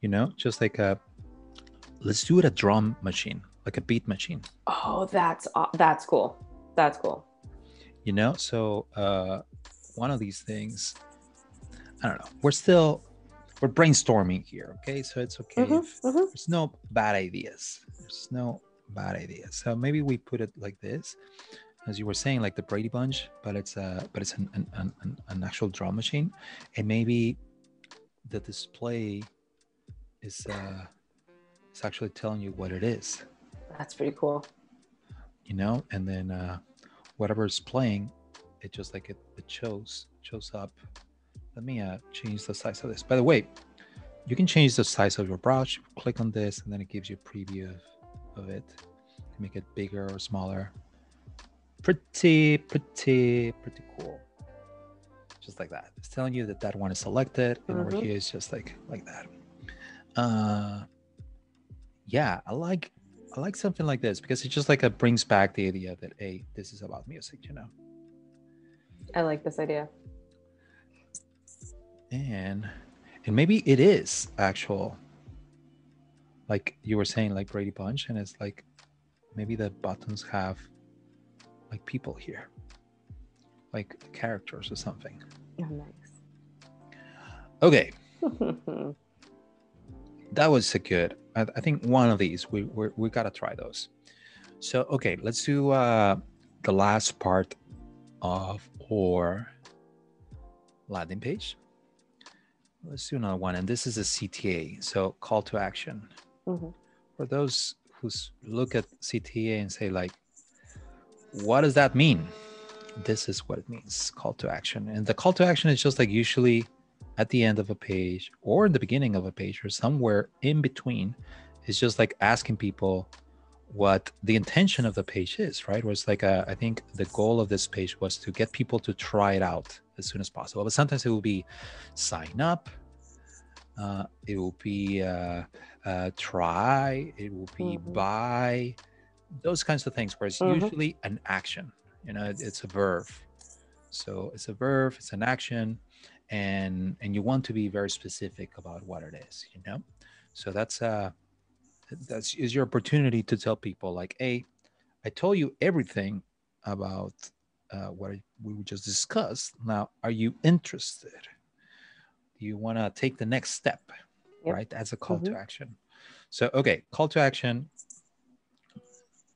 you know, just like a let's do it a drum machine, like a beat machine. Oh, that's that's cool. That's cool. you know so uh one of these things i don't know we're still we're brainstorming here okay so it's okay Mhm, if mhm. there's no bad ideas there's no bad ideas so maybe we put it like this as you were saying like the brady bunch but it's a but it's an an, an, an- an actual drum machine and maybe the display is uh it's actually telling you what it is. That's pretty cool. you know and then uh whatever is playing it just like it, it shows shows up. Let me uh change the size of this. By the way you can change the size of your brush. Click on this and then it gives you a preview of, of it to make it bigger or smaller. Pretty pretty pretty cool. Just like that. It's telling you that that one is selected and over Mhm. here it's just like like that uh yeah i like i like something like this because it just like it brings back the idea that hey this is about music you know I like this idea. and and maybe it is actual like you were saying like brady bunch and it's like maybe the buttons have like people here like characters or something Oh, nice. okay that was a good I, I think one of these we we we gotta try those. So okay let's do uh the last part of our landing page. Let's do another one and this is a cta so call to action. Mhm. for those who look at cta and say like what does that mean? This is what it means call to action. And the call to action is just like usually at the end of a page or in the beginning of a page or somewhere in between it's just like asking people what the intention of the page is right was like a, i think the goal of this page was to get people to try it out as soon as possible but sometimes it will be sign up uh, it will be uh, uh, try it will be Mhm. buy those kinds of things where it's Mhm. usually an action you know it- it's a verb so it's a verb it's an action and and you want to be very specific about what it is you know? So that's uh that's is your opportunity to tell people like hey i told you everything about uh, what I- we just discussed. Now are you interested? Do you want to take the next step? Yep. right? As a call to Mhm. action. So okay call to action.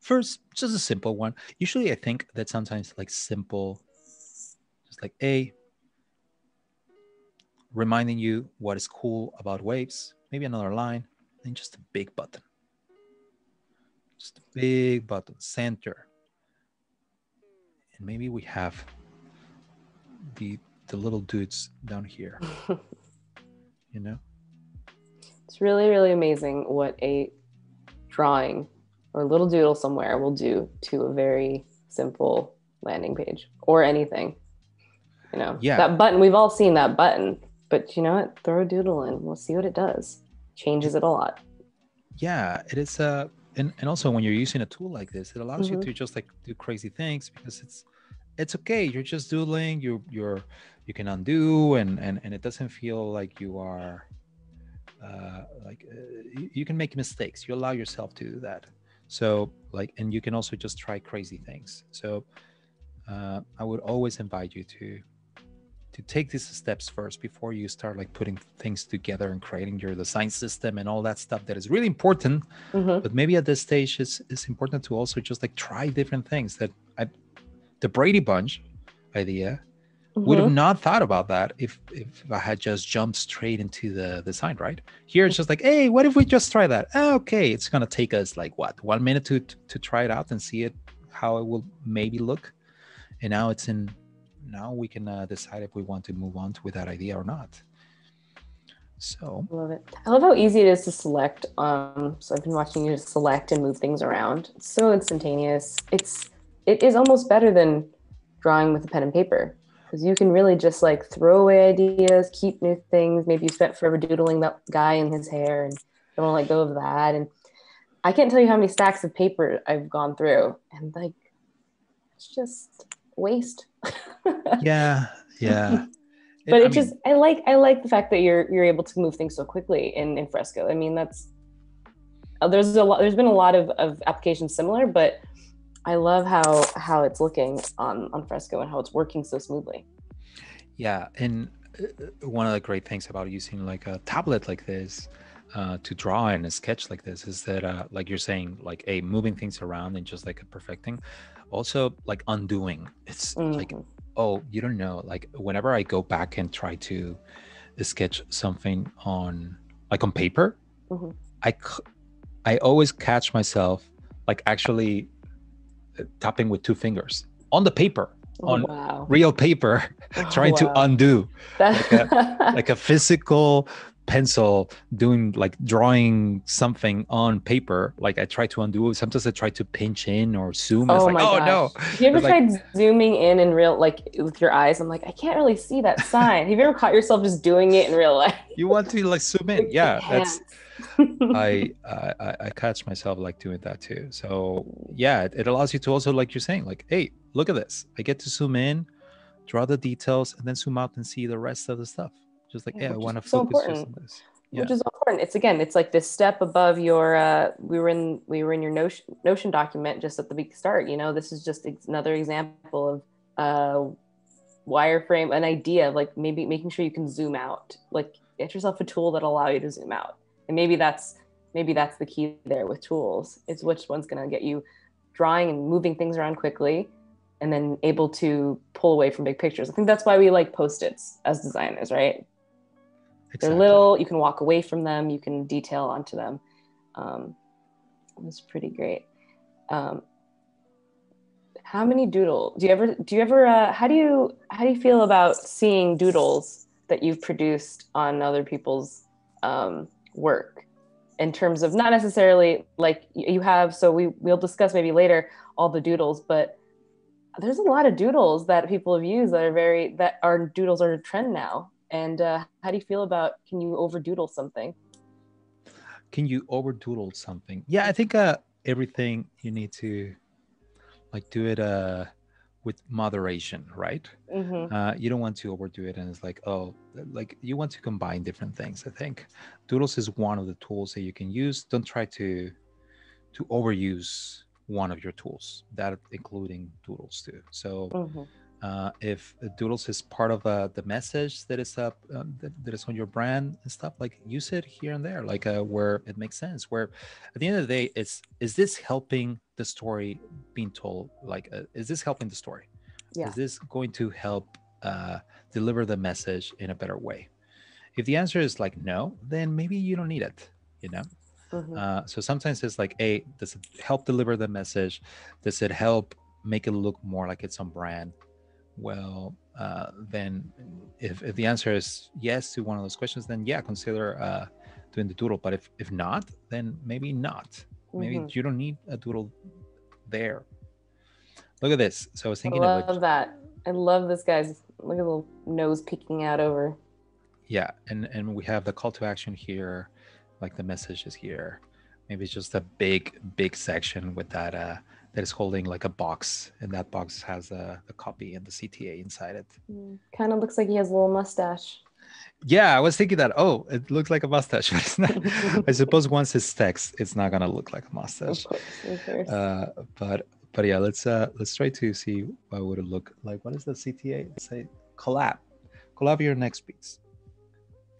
First just a simple one. Usually i think that sometimes like simple just like a reminding you what is cool about waves maybe another line and just a big button just a big button center and maybe we have the the little dudes down here you know It's really, really amazing what a drawing or a little doodle somewhere will do to a very simple landing page or anything. You know, Yeah. that button, we've all seen that button, but you know what? Throw a doodle in. We'll see what it does. Changes it a lot. yeah it is uh and, and also when you're using a tool like this it allows Mhm. you to just like do crazy things because it's it's okay you're just doodling you you're you can undo and and, and it doesn't feel like you are uh like uh, you, you can make mistakes you allow yourself to do that so like and you can also just try crazy things so uh i would always invite you to to take these steps first before you start like putting things together and creating your design system and all that stuff that is really important. Mhm. but maybe at this stage it's, it's important to also just like try different things that I, the brady bunch idea would have not thought about that if if i had just jumped straight into the design right? Here it's just like hey what if we just try that? Ah, okay it's gonna take us like what one minute to, to try it out and see it how it will maybe look? And now it's in now we can uh, decide if we want to move on with that idea or not so I love it. I love how easy it is to select. Um, so I've been watching you select and move things around. It's so instantaneous. It's it is almost better than drawing with a pen and paper because you can really just like throw away ideas, keep new things. Maybe you spent forever doodling that guy in his hair and don't want to let go of that. And I can't tell you how many stacks of paper I've gone through, and like it's just waste. Yeah yeah. But I it mean, just i like i like the fact that you're you're able to move things so quickly in in fresco. I mean that's uh, there's a lot there's been a lot of, of applications similar but I love how how it's looking on on fresco and how it's working so smoothly. Yeah, and uh, one of the great things about using like a tablet like this uh, to draw in a sketch like this is that uh, like you're saying like a moving things around and just like a perfecting also like undoing it's mm-hmm. like oh you don't know like whenever i go back and try to sketch something on like on paper mm-hmm. i i always catch myself like actually uh, tapping with two fingers on the paper oh, on wow. real paper trying wow. to undo like a, like a physical pencil doing like drawing something on paper. Like i try to undo it. Sometimes i try to pinch in or zoom. Oh, like, my oh gosh. no have you ever tried like, zooming in in real like with your eyes? I'm like i can't really see that sign. Have you ever caught yourself just doing it in real life? You want to like zoom in. Yeah that's I, I i catch myself like doing that too. So yeah it allows you to also like you're saying like hey look at this. I get to zoom in draw the details and then zoom out and see the rest of the stuff just like yeah, I want to so focus important. on this. Yeah. Which is important. It's again, it's like this step above your. Uh, we were in we were in your Notion Notion document just at the big start. You know, this is just another example of uh, wireframe, an idea of like maybe making sure you can zoom out. Like get yourself a tool that allow you to zoom out, and maybe that's maybe that's the key there with tools. It's which one's going to get you drawing and moving things around quickly and then able to pull away from big pictures. I think that's why we like post-its as designers, right? Exactly. They're little, you can walk away from them, you can detail onto them. Um, was pretty great. Um, how many doodles do you ever do you ever uh, how do you how do you feel about seeing doodles that you've produced on other people's um, work in terms of not necessarily like you have so we we'll discuss maybe later all the doodles but there's a lot of doodles that people have used that are very that are doodles are a trend now and uh, how do you feel about can you overdoodle something? Can you overdoodle something? Yeah, I think uh, everything you need to like do it uh, with moderation, right? Mm-hmm. Uh, you don't want to overdo it, and it's like oh, like you want to combine different things. I think doodles is one of the tools that you can use. Don't try to to overuse one of your tools, that including doodles too. So. Mm-hmm uh, if doodles is part of uh, the message that is up uh, that, that is on your brand and stuff like use it here and there like uh, where it makes sense where at the end of the day it's is this helping the story being told? Like uh, is this helping the story? Yeah. is this going to help uh, deliver the message in a better way? If the answer is like no then maybe you don't need it you know? Mm-hmm. uh, so sometimes it's like a does it help deliver the message? Does it help make it look more like it's on brand well, uh, then if, if the answer is yes to one of those questions, then yeah, consider uh, doing the doodle. But if, if not, then maybe not. Maybe mm-hmm. you don't need a doodle there. Look at this. So I was thinking. I love of that. I love this guy's. Look at the little nose peeking out over. Yeah, and and we have the call to action here, like the message is here. Maybe it's just a big big section with that uh, that is holding like a box, and that box has a, a copy and the CTA inside it. Mm, kind of looks like he has a little mustache. Yeah, I was thinking that. Oh, it looks like a mustache, but it's not. I suppose once it's text, it's not gonna look like a mustache. Of course, of course. Uh, but but yeah, let's uh let's try to see what would it look like. What is the CTA? Let's say collab, collab your next beats.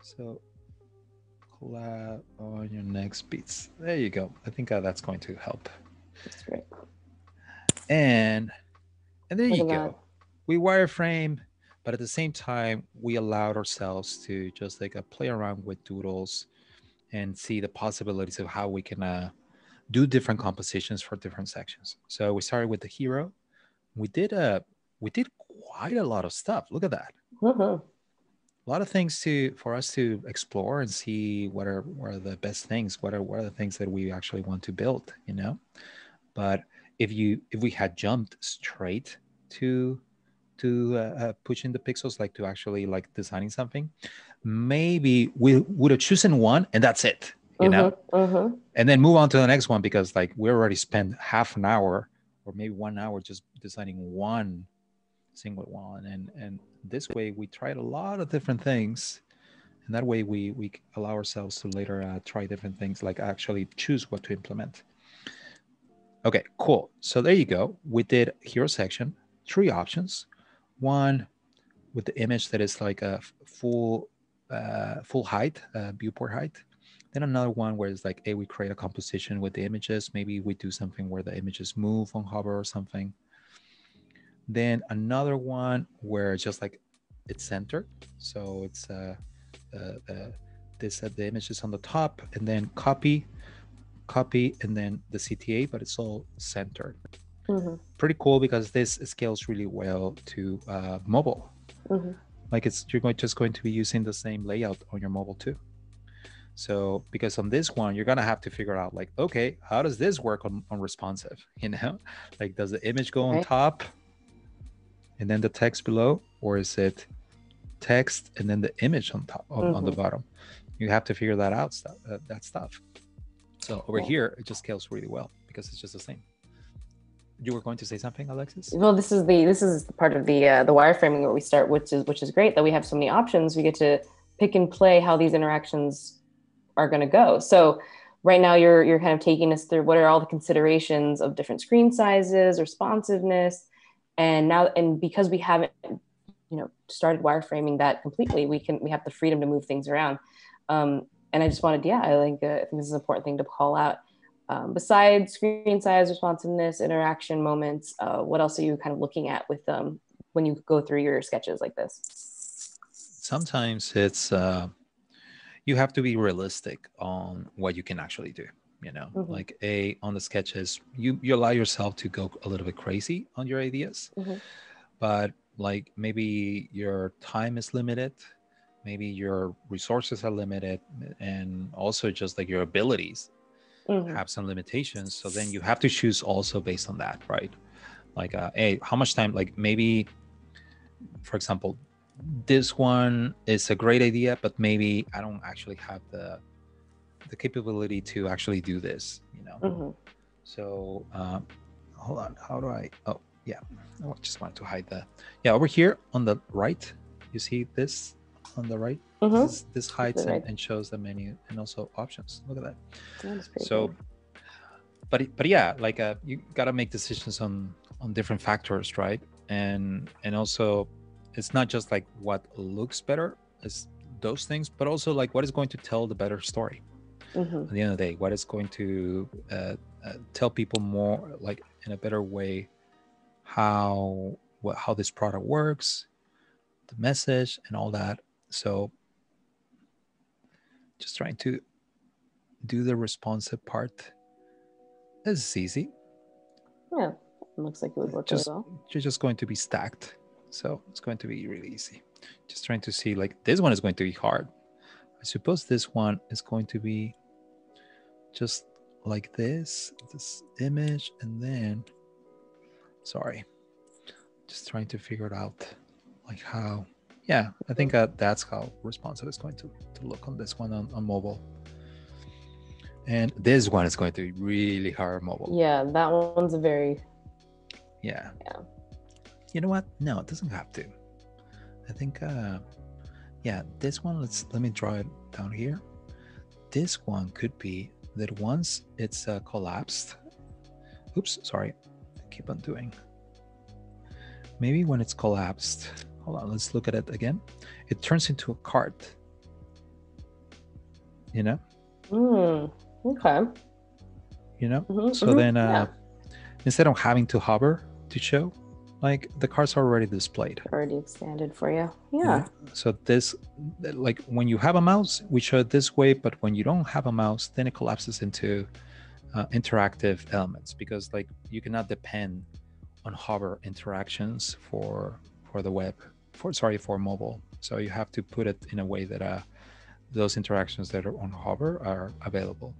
So collab on your next beats. There you go. I think uh, that's going to help. That's great and and there you go. We wireframe but at the same time we allowed ourselves to just like uh, play around with doodles and see the possibilities of how we can uh, do different compositions for different sections. So we started with the hero. We did a uh, we did quite a lot of stuff. Look at that. Mm-hmm. a lot of things to for us to explore and see what are what are the best things what are what are the things that we actually want to build you know? But if you if we had jumped straight to to uh, uh, pushing the pixels like to actually like designing something maybe we would have chosen one and that's it you know? Uh-huh, uh-huh. and then move on to the next one because like we already spent half an hour or maybe one hour just designing one single one. And and this way we tried a lot of different things. And that way we we allow ourselves to later uh, try different things like actually choose what to implement Okay, cool. So there you go. We did hero section, three options. One with the image that is like a full uh, full height, uh, viewport height. Then another one where it's like, hey, we create a composition with the images. Maybe we do something where the images move on hover or something. Then another one where it's just like it's centered. So it's uh, uh, uh this uh, the image is on the top and then copy, copy, and then the CTA, but it's all centered. Mm-hmm. Pretty cool because this scales really well to uh, mobile. Mm-hmm. Like it's you're going just going to be using the same layout on your mobile too. So because on this one, you're gonna have to figure out like, okay, how does this work on, on responsive? You know, like does the image go on top and then the text below, or is it text and then the image on top on, mm-hmm. on the mm-hmm. bottom? You have to figure that out stuff uh, that stuff. So over here, it just scales really well because it's just the same. You were going to say something alexis? Well this is the this is part of the uh, the wireframing where we start which is which is great that we have so many options. We get to pick and play how these interactions are going to go. So right now you're you're kind of taking us through what are all the considerations of different screen sizes responsiveness and now and because we haven't you know started wireframing that completely we can we have the freedom to move things around. Um, and i just wanted yeah i think uh, i think this is an important thing to call out um, besides screen size, responsiveness, interaction moments, uh, what else are you kind of looking at with them um, when you go through your sketches like this? Sometimes it's uh, you have to be realistic on what you can actually do. You know, mm-hmm. like a on the sketches, you you allow yourself to go a little bit crazy on your ideas, mm-hmm. but like maybe your time is limited maybe your resources are limited and also just like your abilities mm-hmm. have some limitations. So then you have to choose also based on that, right? Like, uh, hey, how much time? Like maybe, for example, this one is a great idea, but maybe I don't actually have the the capability to actually do this. You know. Mm-hmm. So uh, hold on. How do I? Oh, yeah. I just wanted to hide that. Yeah, over here on the right, you see this on the right. Mm-hmm. This, this hides right. and, shows the menu and also options. Look at that. that so, cool. but but yeah, like uh, you gotta make decisions on on different factors, right? And and also, it's not just like what looks better as those things, but also like what is going to tell the better story. Mm-hmm. At the end of the day, what is going to uh, uh, tell people more, like in a better way, how what how this product works, the message, and all that so just trying to do the responsive part. This is easy. Yeah, it looks like it would work just, well. You're just going to be stacked. So it's going to be really easy. Just trying to see like this one is going to be hard. I suppose this one is going to be just like this, this image, and then sorry, just trying to figure it out like how yeah, I think uh, that's how responsive is going to, to look on this one on, on mobile. And this one is going to be really hard mobile. Yeah, that one's a very. Yeah. Yeah. You know what? No, it doesn't have to. I think, uh, yeah, this one, let's let me draw it down here. This one could be that once it's uh, collapsed. Oops, sorry. I keep on doing. Maybe when it's collapsed, hold on let's look at it again. It turns into a cart. You know? Mm, okay. You know? Mm-hmm, so mm-hmm, then uh yeah. instead of having to hover to show like the cards are already displayed. Already expanded for you. Yeah. yeah. so this like when you have a mouse we show it this way but when you don't have a mouse then it collapses into uh, interactive elements because like you cannot depend on hover interactions for for the web for sorry for mobile. So you have to put it in a way that uh, those interactions that are on hover are available.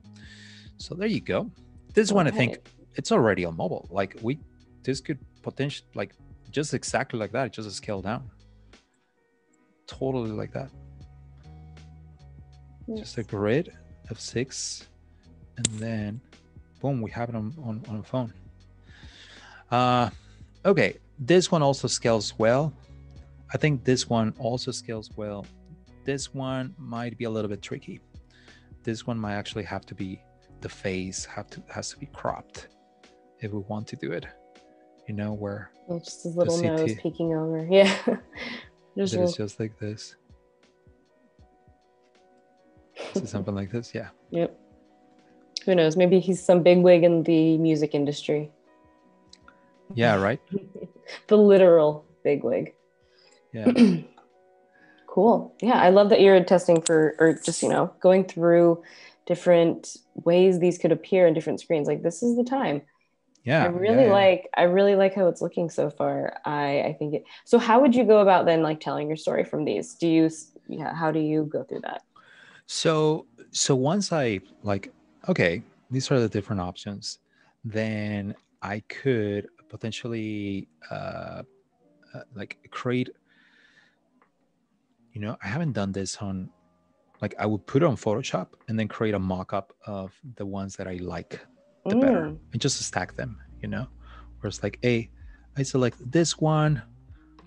So there you go. This okay. one I think it's already on mobile. Like we, this could potentially like just exactly like that, just a scale down. Totally like that. Yes. Just a grid of six, and then boom, we have it on on, on a phone. Uh, okay, this one also scales well I think this one also scales well. This one might be a little bit tricky. This one might actually have to be the face have to has to be cropped if we want to do it. You know where Yeah, just his little nose CT. peeking over. Yeah. Just is just like this. Something like this? Yeah. Yep. Who knows? Maybe he's some bigwig in the music industry. Yeah, right? The literal bigwig. Yeah. Cool. Yeah, I love that you're testing for, or just you know, going through different ways these could appear in different screens. Like this is the time. Yeah. I really yeah, yeah. like. I really like how it's looking so far. I I think it. So how would you go about then, like telling your story from these? Do you? Yeah. How do you go through that? So so once I like, okay, these are the different options, then I could potentially uh, uh like create. You know, I haven't done this on like I would put it on Photoshop and then create a mock-up of the ones that I like the better Mm, and just stack them, you know, where it's like, hey, I select this one,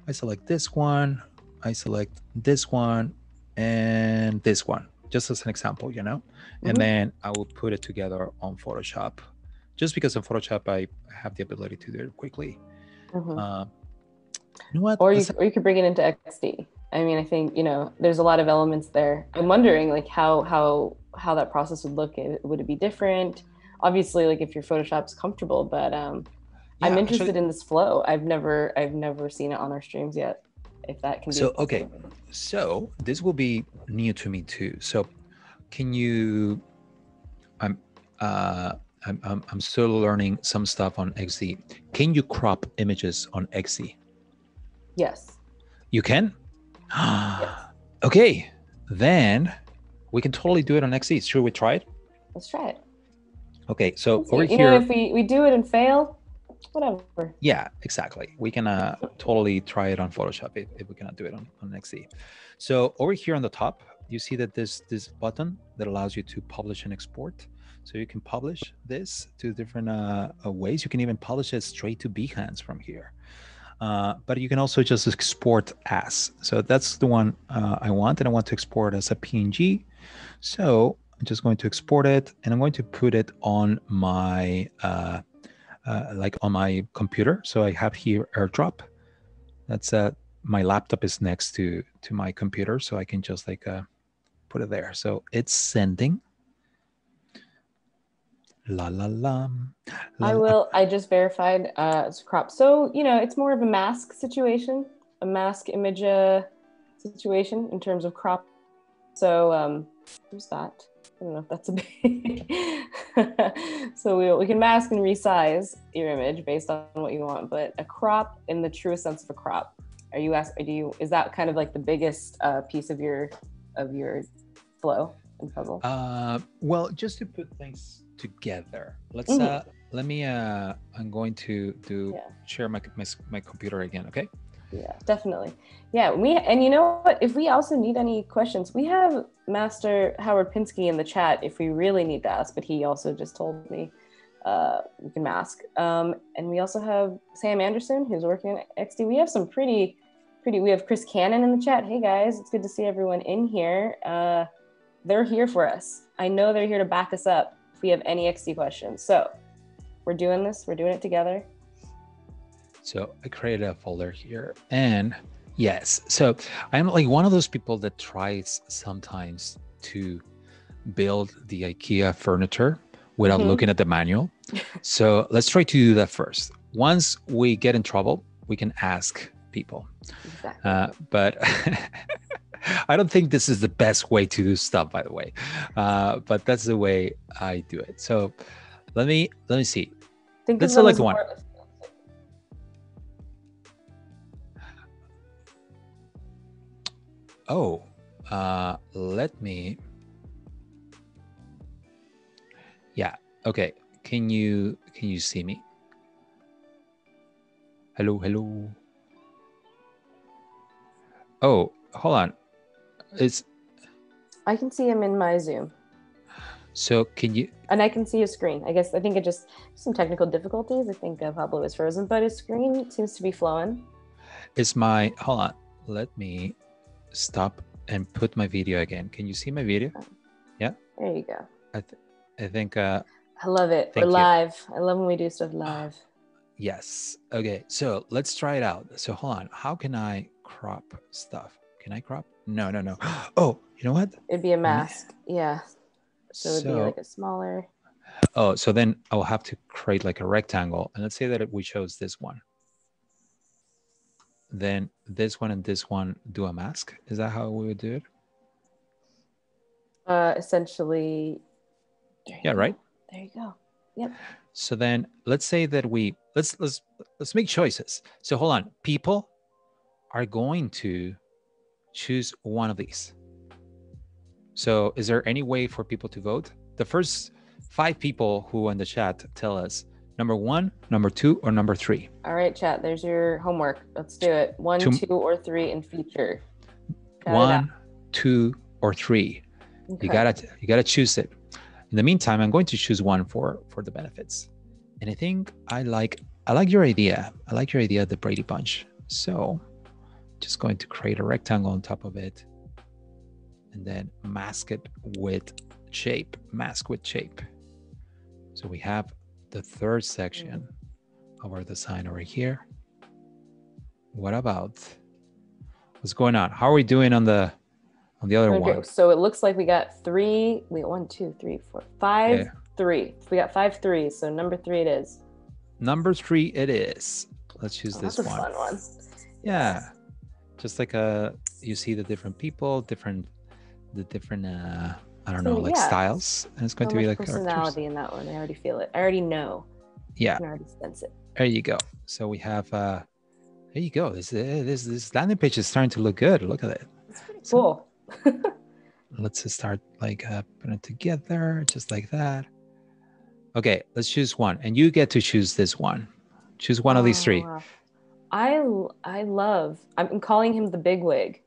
I select this one, I select this one, and this one, just as an example, you know, Mhm. and then I will put it together on Photoshop, just because in Photoshop I have the ability to do it quickly. mhm. Uh, you know what? or you Let's- or you could bring it into XD. I mean, I think you know there's a lot of elements there. I'm wondering like how how how that process would look. Would it be different? Obviously, like if your Photoshop's comfortable, but um, I'm interested actually- in this flow. I've never I've never seen it on our streams yet. If that can be So, okay. So this will be new to me too. So can you I'm uh I'm I'm, I'm still learning some stuff on XD. Can you crop images on XD? Yes. You can? okay. Then we can totally do it on XD. Should we try it? Let's try it. Okay, so Let's over. You here know, if we we do it and fail, whatever. Yeah, exactly. We can uh, totally try it on Photoshop if, if we cannot do it on, on XD. So over here on the top, you see that this this button that allows you to publish and export. So you can publish this to different uh, uh, ways. You can even publish it straight to Behance from here. Uh, but you can also just export as. So that's the one uh, I want, and I want to export as a PNG. So I'm just going to export it, and I'm going to put it on my uh, uh, like on my computer. So I have here AirDrop. That's uh my laptop is next to to my computer, so I can just like uh, put it there. So it's sending. La la la. la, I will. I just verified uh, it's crop. So you know, it's more of a mask situation, a mask image uh, situation in terms of crop. So um, who's that? I don't know if that's a big. so we, we can mask and resize your image based on what you want, but a crop in the truest sense of a crop. Are you ask? Do you? Is that kind of like the biggest uh, piece of your of your flow and puzzle? Uh, well, just to put things together, let's Mhm. uh, let me. Uh, I'm going to do Yeah. share my, my my computer again. Okay. Yeah, definitely. Yeah, we and you know what? If we also need any questions, we have Master Howard Pinsky in the chat if we really need to ask. But he also just told me uh, we can mask. Um, and we also have Sam Anderson who's working at XD. We have some pretty, pretty. We have Chris Cannon in the chat. Hey guys, it's good to see everyone in here. Uh, they're here for us. I know they're here to back us up if we have any XD questions. So we're doing this. We're doing it together. So I created a folder here and yes, so I'm like one of those people that tries sometimes to build the IKEA furniture without Mhm. looking at the manual. so let's try to do that first. Once we get in trouble, we can ask people. Exactly. Uh, but I don't think this is the best way to do stuff, by the way. Uh, but that's the way I do it. So let me let me see. Think let's select one. more- Oh, uh, let me. Yeah. Okay. Can you can you see me? Hello. Hello. Oh, hold on. It's I can see him in my Zoom, so. Can you? and I can see his screen. I guess I think it just some technical difficulties. I think uh, Pablo is frozen, but his screen seems to be flowing. It's my hold on? Let me stop and put my video again. Can you see my video? Yeah. There you go. I th- I think uh, I love it. We're you. live. I love when we do stuff live. Yes. Okay. So let's try it out. So hold on. How can I crop stuff? Can I crop? No, no, no. Oh, you know what? It'd be a mask. Yeah. So it'd be like a smaller. Oh, so then I'll have to create like a rectangle. And let's say that we chose this one. Then this one and this one do a mask. Is that how we would do it? Uh, essentially. Yeah, go. right? There you go. Yep. So then let's say that we let's let's let's make choices. So hold on. People are going to choose one of these. So is there any way for people to vote? The first five people who in the chat tell us number one, number two, or number three. All right, chat. There's your homework. Let's do it. One, Two- two, or three in it out. One, two, or three. You gotta you gotta choose it. In the meantime, I'm going to choose one for for the benefits. And I think I like I like your idea. I like your idea of the Brady Bunch. So just going to create a rectangle on top of it and then mask it with shape. Mask with shape. So we have the third section of our design over here. What about what's going on? How are we doing on the on the other Okay, one? So it looks like we got three. Wait, one, two, three, four, five, Yeah. three. We got five threes. So number three it is. Number three, it is. Let's choose Oh, this that's a one. fun one. Yeah, just like a you see the different people, different, the different, uh I don't know, like yeah, styles, and it's going So to be like characters. personality in that one. I already feel it. I already know. Yeah, I can already sense it. there you go. So we have, uh there you go. This uh, this this landing page is starting to look good. Look at it. It's pretty So- cool. Let's just start like uh, putting it together, just like that. Okay, let's choose one, and you get to choose this one. Choose one of these three. Oh, wow. I I love. I'm calling him the big wig.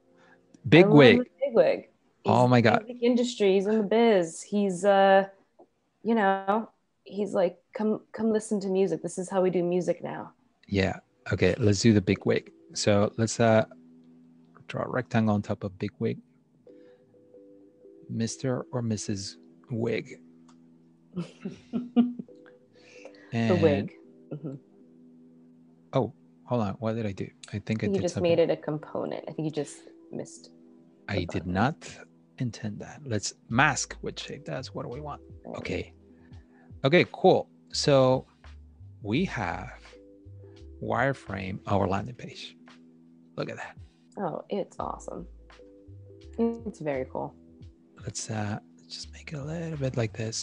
Big wig. Big wig. Oh my in God. the industry. He's in the biz. He's uh, you know, he's like, come come listen to music. This is how we do music now. Yeah. Okay, let's do the big wig. So let's uh draw a rectangle on top of big wig. Mr. or Mrs. Wig. the wig. Mhm. oh, hold on. What did I do? I think I You did just something. made it a component. I think you just missed. I did not intend that. Let's mask with shape. That's what we want. Right. Okay. Okay, cool. So we have wireframe our landing page. Look at that. Oh, it's awesome. It's very cool. let's uh just make it a little bit like this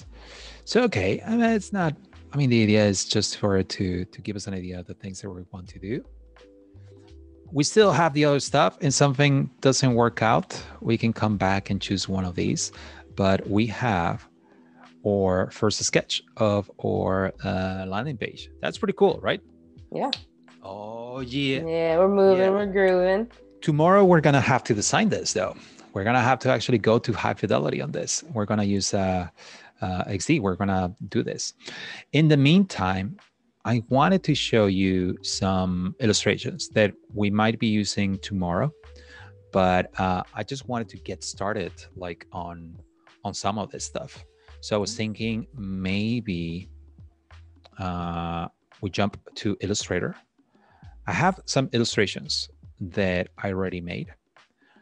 so okay i mean it's not i mean the idea is just for it to to give us an idea of the things that we want to do. We still have the other stuff. And something doesn't work out we can come back and choose one of these. But we have our first sketch of our uh, landing page. That's pretty cool right? Yeah. oh yeah. Yeah, we're moving, Yeah. we're grooving. tomorrow we're gonna have to design this though. We're gonna have to actually go to high fidelity on this. We're gonna use uh, uh, xd we're gonna do this. In the meantime i wanted to show you some illustrations that we might be using tomorrow but uh, i just wanted to get started like on on some of this stuff. So i was thinking maybe uh, we jump to illustrator. I have some illustrations that I already made.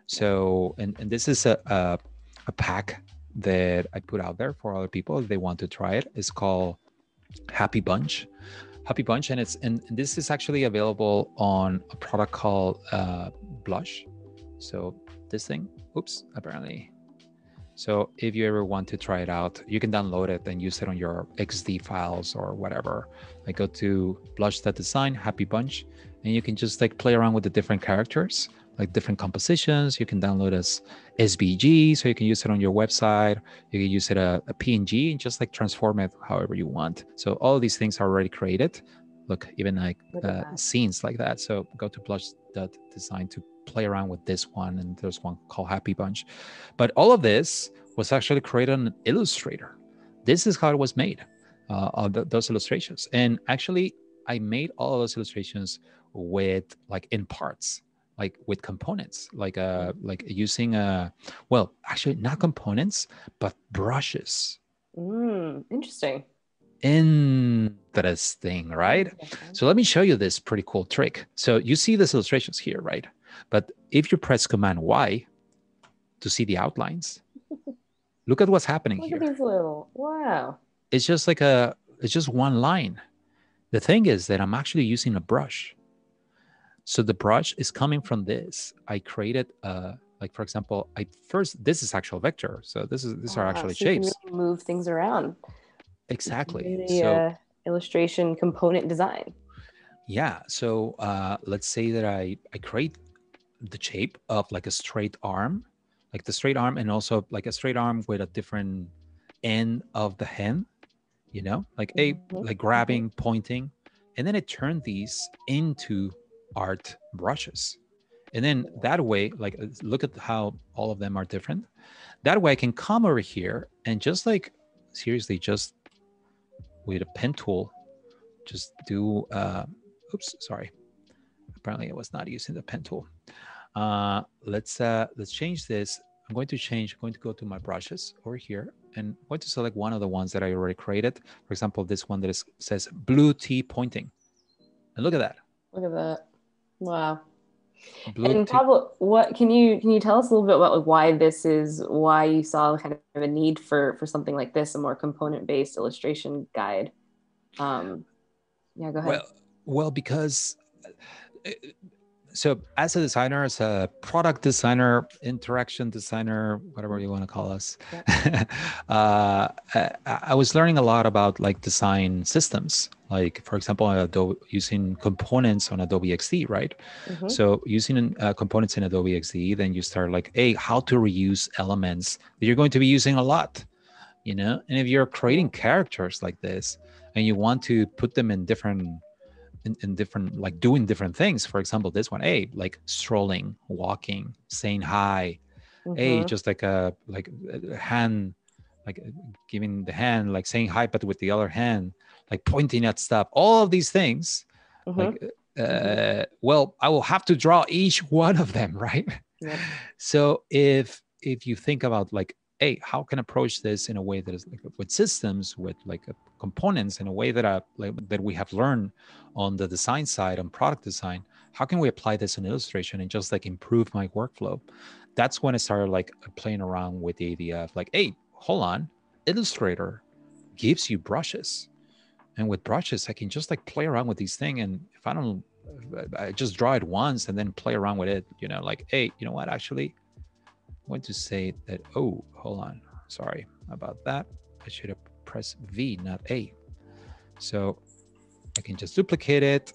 So, and, and this is a, a, a pack that I put out there for other people if they want to try it. It's called Happy Bunch. Happy Bunch, and it's and, this is actually available on a product called uh, Blush. So this thing, oops, apparently. So if you ever want to try it out, you can download it and use it on your XD files or whatever. Like go to Blush that design, Happy Bunch, and you can just like play around with the different characters like different compositions. You can download as svg so you can use it on your website. You can use it a, a png and just like transform it however you want. So all of these things are already created. Look even like uh, scenes like that. So go to blush.design to play around with this one and there's one called happy bunch. But all of this was actually created on illustrator. This is how it was made uh, th- those illustrations. And actually i made all of those illustrations with like in parts like with components like uh like using uh well actually not components but brushes Mm, interesting. Interesting, right? So let me show you this pretty cool trick. So you see these illustrations here, right? But if you press Command Y to see the outlines, look at what's happening Look here. at these little. Wow. It's just like a, it's just one line. The thing is that I'm actually using a brush. So the brush is coming from this. I created uh like for example, I first this is actual vector. So this is these are actually so shapes. really move things around. Exactly. Really, So uh, illustration component design. yeah. So uh let's say that I I create the shape of like a straight arm, like the straight arm and also like a straight arm with a different end of the hand, you know, like a Mhm, like grabbing, pointing, and then I turn these into art brushes. And then that way, like uh, look at how all of them are different. That way I can come over here and just like seriously, just with a pen tool, just do uh oops, sorry. Apparently I was not using the pen tool. Uh let's uh let's change this. I'm going to change, I'm going to go to my brushes over here and I'm going to select one of the ones that I already created. For example, this one that is, says blue T pointing. And look at that. Look at that. Wow. Blue and. Pablo, what can you can you tell us a little bit about like why this is why you saw kind of a need for for something like this, a more component based illustration guide? Um, yeah, go ahead. Well, well, because so as a designer, as a product designer, interaction designer, whatever you want to call us, uh, I, I was learning a lot about like design systems. Like for example, Adobe, using components on Adobe XD, right? Mhm. So using uh, components in Adobe XD, then you start like, hey, how to reuse elements that you're going to be using a lot, you know? And if you're creating characters like this and you want to put them in different, in, in different, like doing different things, for example, this one, hey, like strolling, walking, saying hi, hey, Mhm. just like a, like a hand, like uh, giving the hand, like saying hi, but with the other hand, like pointing at stuff, all of these things Mhm. like uh, Mhm. well i will have to draw each one of them right Yep. so if if you think about like hey how can I approach this in a way that is like with systems with like uh, components in a way that I, like that we have learned on the design side on product design? How can we apply this in illustration and just like improve my workflow? That's when i started like playing around with the idea of like hey hold on. Illustrator gives you brushes. And with brushes i can just like play around with these things and if i don't i just draw it once and then play around with it you know like hey you know what? Actually want to say that oh hold on sorry about that i should have pressed v not a so i can just duplicate it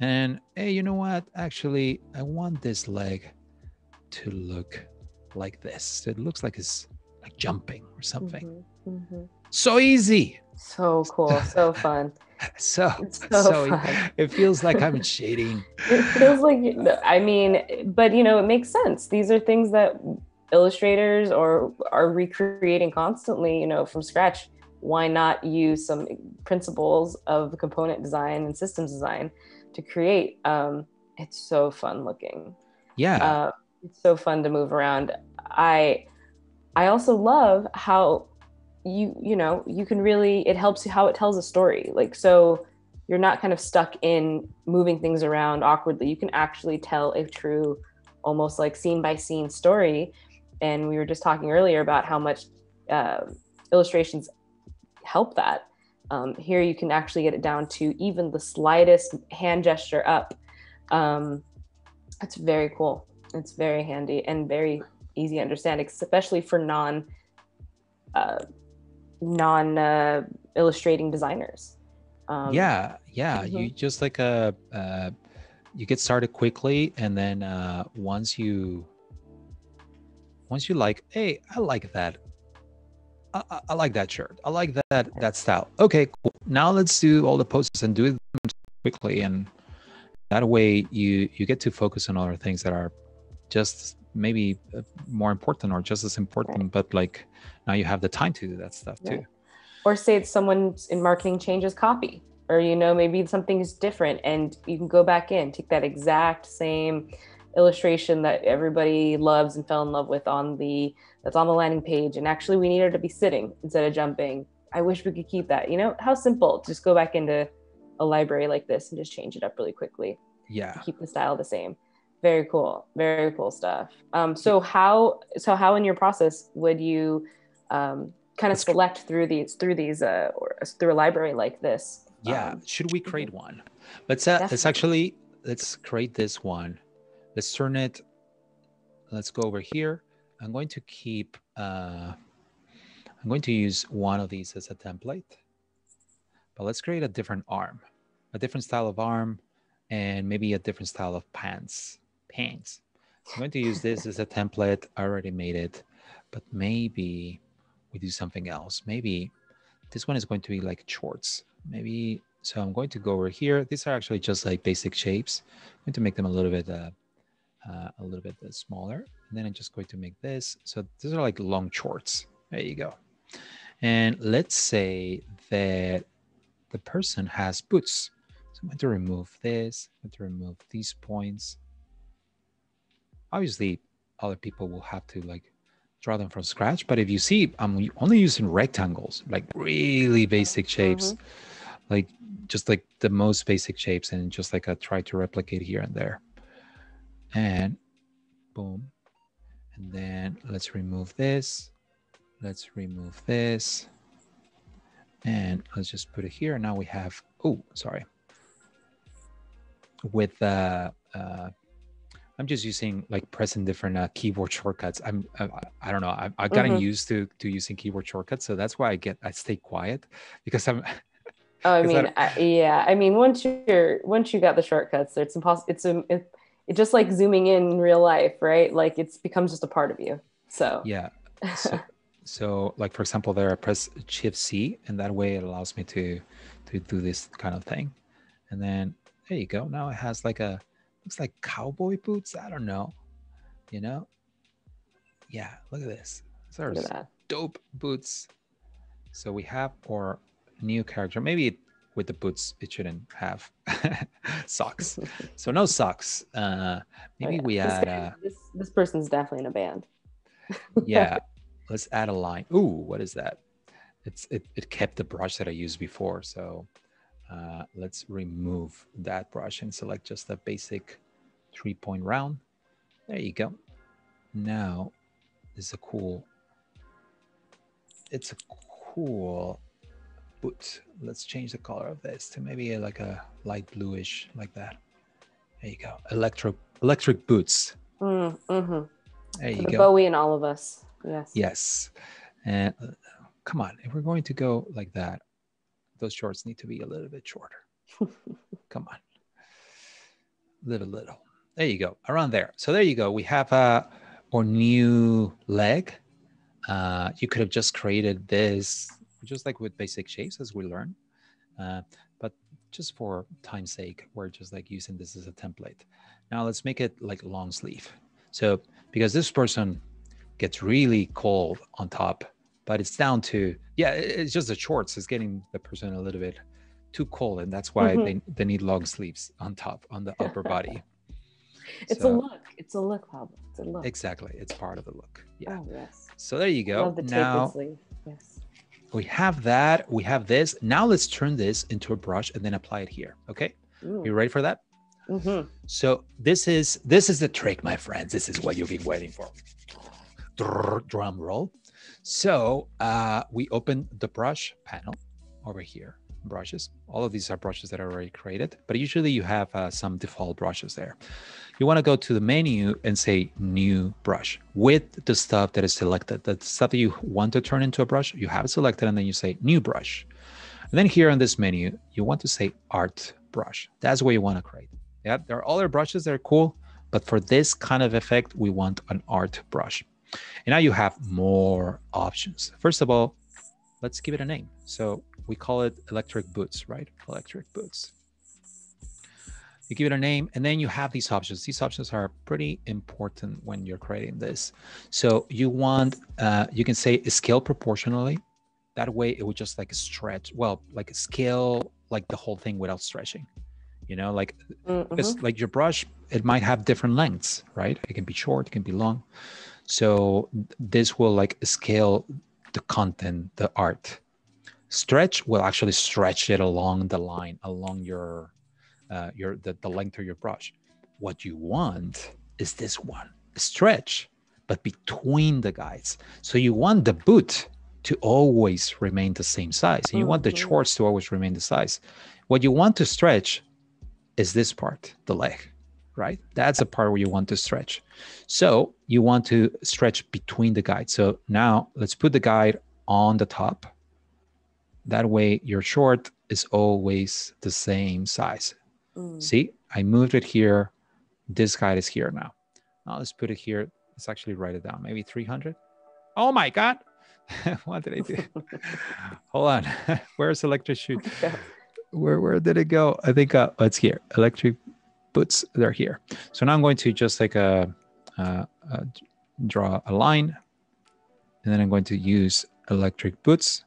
and hey you know what actually i want this leg to look like this so it looks like it's like jumping or something Mhm. Mhm. so easy So cool, so fun. so so so, fun. it feels like i'm cheating It feels like I mean, but you know, it makes sense. These are things that illustrators or are recreating constantly, you know, from scratch. Why not use some principles of component design and systems design to create? Um, it's so fun looking. yeah Uh, it's so fun to move around. I I also love how you you know you can really it helps you how it tells a story. Like so you're not kind of stuck in moving things around awkwardly. You can actually tell a true, almost like scene by scene story. And we were just talking earlier about how much uh, illustrations help that. Um, here you can actually get it down to even the slightest hand gesture up. Um, it's very cool. It's very handy and very easy to understand, especially for non uh, non uh, illustrating designers. Um, yeah yeah you just like uh, uh you get started quickly and then uh once you once you like hey i like that. I, I- I like that shirt. I like that that style. Okay cool. Now let's do all the posts and do them quickly and that way you you get to focus on other things that are just maybe uh, more important or just as important but like now you have the time to do that stuff too. Right. or say it's someone in marketing changes copy. Or you know maybe something is different and you can go back in take that exact same illustration that everybody loves and fell in love with on the that's on the landing page and actually we need her to be sitting instead of jumping I wish we could keep that. You know, how simple. Just go back into a library like this and just change it up really quickly. Yeah. Keep the style the same. Very cool. Very cool stuff. Um, so how so how in your process would you um, kind of select through these through these uh, or through a library like this? Yeah. Um, Should we create one? Let's uh, let's actually let's create this one. Let's turn it. Let's go over here. I'm going to keep. Uh, I'm going to use one of these as a template. But let's create a different arm, a different style of arm, and maybe a different style of pants. Pants. I'm going to use this as a template. I already made it, but maybe we do something else. Maybe this one is going to be like shorts. Maybe so. I'm going to go over here. These are actually just like basic shapes. I'm going to make them a little bit, uh, uh, a little bit smaller, and then I'm just going to make this. So these are like long shorts. There you go. And let's say that the person has boots. So I'm going to remove this. I'm going to remove these points. Obviously, other people will have to like draw them from scratch. But if you see, I'm only using rectangles, like really basic shapes, like just like the most basic shapes, and just like I try to replicate here and there. And boom. And then let's remove this. Let's remove this. And let's just put it here. And now we have, oh, sorry. With uh, uh, I'm just using like pressing different uh, keyboard shortcuts. I'm I, I don't know. I, I've gotten Mhm. used to to using keyboard shortcuts, so that's why I get I stay quiet because I'm Oh, I mean, I, yeah. I mean, once you're once you got the shortcuts, it's impossible. It's a, it, just like zooming in in real life, right? Like it's becomes just a part of you. So yeah. So, so like for example, there I press Shift C, and that way it allows me to to do this kind of thing. And then there you go. Now it has like a looks like cowboy boots. I don't know. You know? Yeah. Look at this. These are look at that. dope boots. So we have our new character. Maybe with the boots, it shouldn't have socks. So no socks. Uh, maybe Oh, we yeah. This add, guy- uh, this this person's definitely in a band. yeah, let's add a line. Ooh, what is that? It's it, it kept the brush that I used before. So uh, let's remove that brush and select just a basic three point round. There you go. Now this is a cool. It's a cool boot. Let's change the color of this to maybe like a light bluish like that. There you go. Electric electric boots. Mm, hmm There you The go. Bowie and all of us. Yes. Yes. And uh, come on, if we're going to go like that, those shorts need to be a little bit shorter. come on. Little, little. There you go. Around there. So there you go. We have uh, our new leg. Uh, you could have just created this just like with basic shapes as we learn. Uh, but just for time's sake, we're just like using this as a template. Now let's make it like long sleeve. So because this person gets really cold on top, but it's down to yeah, it's just the shorts is getting the person a little bit too cold, and that's why Mhm. they, they need long sleeves on top on the upper body. It's So- a look. It's a look, Pablo. It's a look. Exactly, it's part of the look. Yeah. Oh yes. So there you go. Now sleeve. Yes. We have that. We have this. Now let's turn this into a brush and then apply it here. Okay, you ready for that? hmm So this is this is the trick, my friends. This is what you've been waiting for. Drum roll. So uh, we open the brush panel over here. Brushes. All of these are brushes that are already created, but usually you have uh, some default brushes there. You want to go to the menu and say New Brush with the stuff that is selected. The stuff that you want to turn into a brush, you have it selected, and then you say New Brush. And then here on this menu, you want to say Art Brush. That's what you want to create. Yeah, there are other brushes that are cool, but for this kind of effect, we want an art brush. And now you have more options. First of all, let's give it a name. So we call it electric boots, right? Electric boots. You give it a name, and then you have these options. These options are pretty important when you're creating this. So you want, uh, you can say scale proportionally. That way, it would just like stretch. Well, like scale like the whole thing without stretching. You know, like Mhm. because like your brush it might have different lengths right it can be short it can be long so this will like scale the content the art Stretch will actually stretch it along the line, along your uh, your the, the length of your brush. What you want is this one, stretch, but between the guides. So you want the boot to always remain the same size. And you want the Mhm. shorts to always remain the size. What you want to stretch is this part, the leg, right? That's the part where you want to stretch. So you want to stretch between the guides. So now let's put the guide on the top. That way your short is always the same size. Mm. See, I moved it here. This guide is here now. Now let's put it here. Let's actually write it down. Maybe 300. Oh my God. what did I do? Hold on. Where's electric shoe? Yeah. Where, where did it go? I think uh, it's here. Electric boots, they're here. So now I'm going to just like a, uh, uh, draw a line. And then I'm going to use electric boots.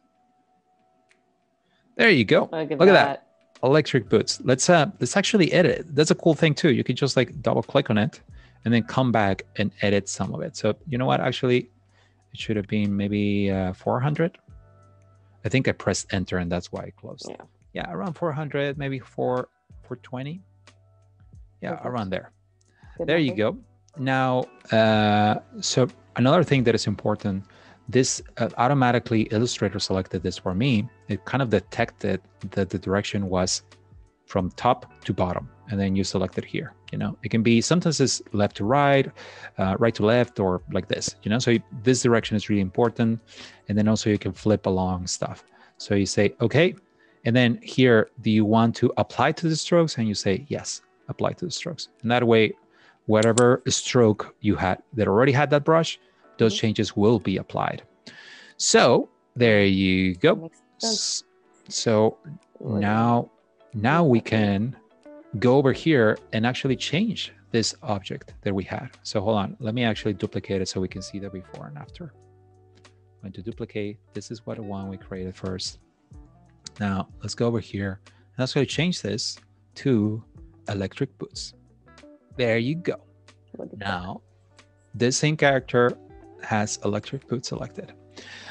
There you go. Look at Look at that. that electric boots. Let's uh let's actually edit. That's a cool thing too. You could just like double click on it and then come back and edit some of it. So you know what? Actually, it should have been maybe uh, 400. I think I pressed enter and that's why it closed. Yeah. Yeah, around 400, maybe 4 420. Yeah, Perfect. around there. Good There you go. Now, uh, so another thing that is important, this uh, automatically Illustrator selected this for me. It kind of detected that the direction was from top to bottom, and then you select it here. You know, it can be sometimes it's left to right, uh, right to left, or like this. You know, so you- this direction is really important, and then also you can flip along stuff. So you say okay, and then here, do you want to apply to the strokes? And you say yes, apply to the strokes, and that way whatever stroke you had that already had that brush, those Mhm. changes will be applied. So there you go. Makes sense. S- So now, now we can go over here and actually change this object that we had. So hold on, let me actually duplicate it so we can see the before and after. I'm going to duplicate. This is what the one we created first. Now let's go over here and let's go change this to electric boots. There you go. that. Look at that. Now, this same character has electric boot selected.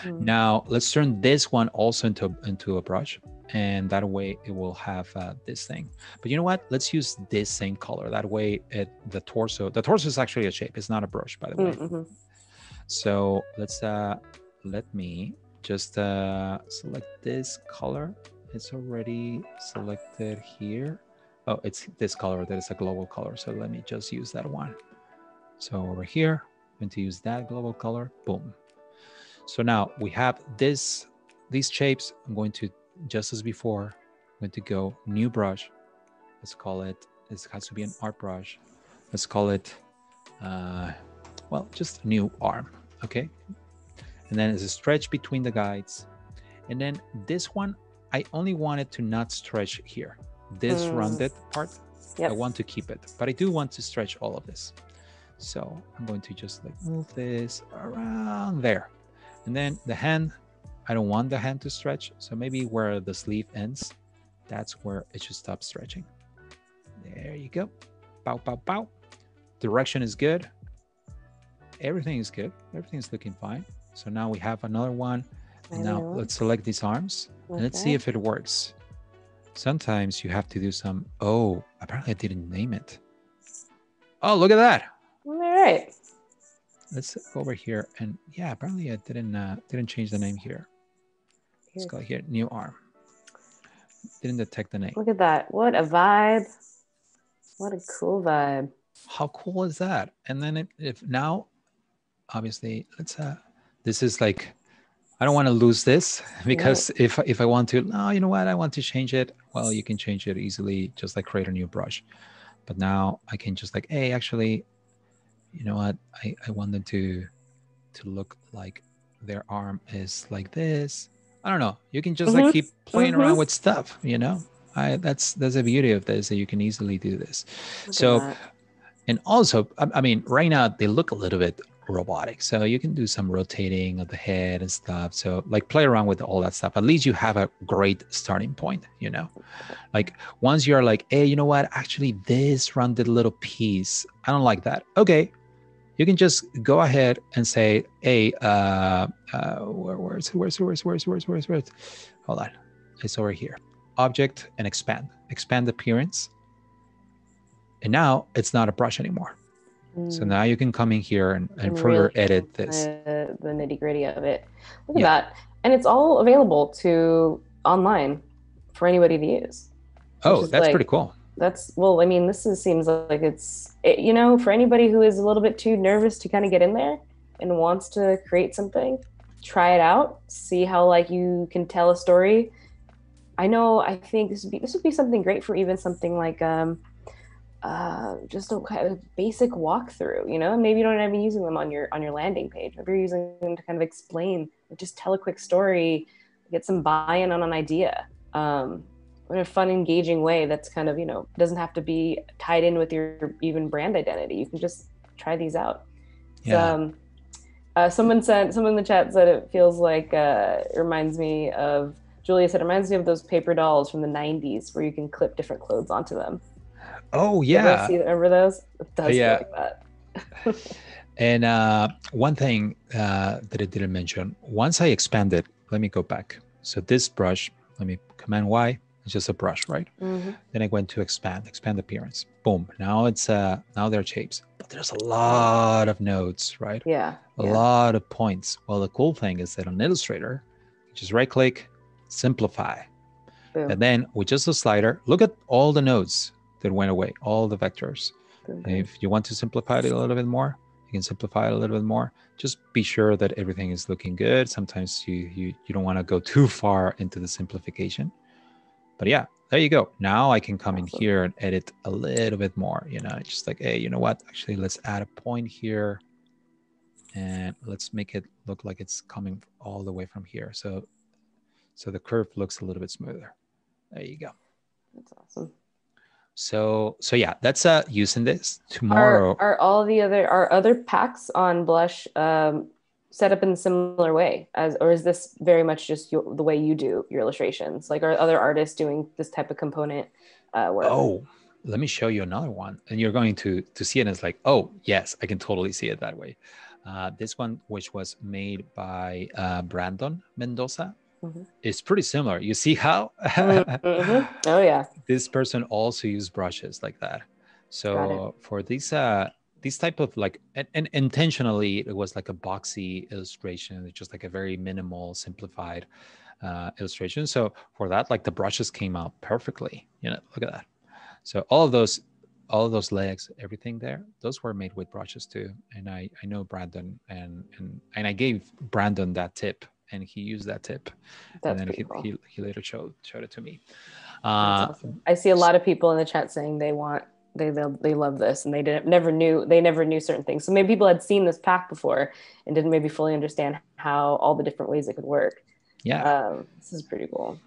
Mm. Now, let's turn this one also into, into a brush. And that way it will have uh, this thing. But you know what? Let's use this same color. That way it the torso, the torso is actually a shape. It's not a brush, by the way. Mm, mhm. So let's uh let me just uh select this color. It's already selected here. Oh, it's this color that is a global color. So let me just use that one. So over here, going to use that global color. Boom. So now we have this these shapes. I'm going to just as before, I'm going to go new brush. Let's call it this has to be an art brush. Let's call it uh well, just new arm, okay? And then it's a stretch between the guides. And then this one, I only wanted to not stretch here. This Mm. rounded part, Yep. I want to keep it, but I do want to stretch all of this. So I'm going to just like move this around there. And then the hand, I don't want the hand to stretch. So maybe where the sleeve ends, that's where it should stop stretching. There you go. Bow, bow, bow. Direction is good everything is good. Everything is looking fine. So now we have another one. And now one. let's select these arms and let's see if it works. Sometimes you have to do some. Oh, apparently I didn't name it. Oh, look at that. Right. Let's go over here and yeah, apparently I didn't uh, didn't change the name here. Let's go here, new arm. Didn't detect the name. Look at that. What a vibe. What a cool vibe. How cool is that? And then if, if now, obviously, let's uh, this is like, I don't want to lose this because if if I want to, no, you know what, I want to change it. Well, you can change it easily, just like create a new brush. But now I can just like, hey, actually, you know what, I I want them to to look like their arm is like this. I don't know. You can just Mhm, like keep playing around mhm. with stuff, you know. I that's that's the beauty of this that you can easily do this. Look So and also, I, I mean, right now they look a little bit robotic. So you can do some rotating of the head and stuff. So like play around with all that stuff. At least you have a great starting point, you know? Like once you're like, hey, you know what? Actually, this rounded little piece, I don't like that. Okay. You can just go ahead and say, hey, uh, uh, where, where's, where's, where's, where's, where's, where's, where's, hold on. It's over here. Object and expand. Expand appearance. And now it's not a brush anymore. Mm. So now you can come in here and, and, and further really edit this. The, the nitty gritty of it. Look yeah. at that. And it's all available to online for anybody to use. Oh, that's like, pretty cool. That's well, I mean, this is, seems like it's it, you know for anybody who is a little bit too nervous to kind of get in there and wants to create something, try it out, see how like you can tell a story. I know. I think this would be this would be something great for even something like um, uh, just a basic walkthrough. You know, maybe you don't even using them on your on your landing page. Maybe you're using them to kind of explain, just tell a quick story, get some buy-in on an idea. Um, in a fun, engaging way that's kind of, you know, doesn't have to be tied in with your even brand identity. You can just try these out. Yeah. So, um, uh, someone said, someone in the chat said it feels like, uh, it reminds me of, Julia said, it reminds me of those paper dolls from the 90s where you can clip different clothes onto them. Oh, yeah. See, remember those? It does yeah. like that. and uh, one thing uh, that I didn't mention, once I expanded, let me go back. So this brush, let me command Y, it's just a brush, right? Mm-hmm. Then I went to expand, expand appearance. Boom. Now it's uh now they're shapes, but there's a lot of nodes, right? Yeah. A yeah. lot of points. Well, the cool thing is that on Illustrator, just right click, simplify. Boom. And then with just a slider, look at all the nodes that went away, all the vectors. If you want to simplify it a little bit more, you can simplify it a little bit more. Just be sure that everything is looking good. Sometimes you you, you don't want to go too far into the simplification but yeah there you go. Now i can come awesome. in here and edit a little bit more you know just like hey you know what? Actually let's add a point here and let's make it look like it's coming all the way from here. So so the curve looks a little bit smoother. There you go. That's awesome. So so yeah that's uh using this tomorrow. are, are all the other are other packs on blush um set up in a similar way as or is this very much just your, the way you do your illustrations? Like are other artists doing this type of component uh, work? Oh let me show you another one. And you're going to to see it as like oh yes i can totally see it that way. Uh, this one which was made by uh, brandon mendoza mm-hmm. is pretty similar. You see how? Mm-hmm. oh yeah. This person also used brushes like that. So for these uh these type of like and, and, intentionally it was like a boxy illustration. It's just like a very minimal simplified uh, illustration. So for that like the brushes came out perfectly. You know look at that. So all of those all of those legs everything there those were made with brushes too. And i i know brandon and and and i gave brandon that tip and he used that tip. That's and then he, cool. he, he later showed showed it to me. Uh, awesome. i see a lot of people in the chat saying they want they they, they love this and they didn't never knew they never knew certain things. So maybe people had seen this pack before and didn't maybe fully understand how all the different ways it could work. Yeah. Um, this is pretty cool.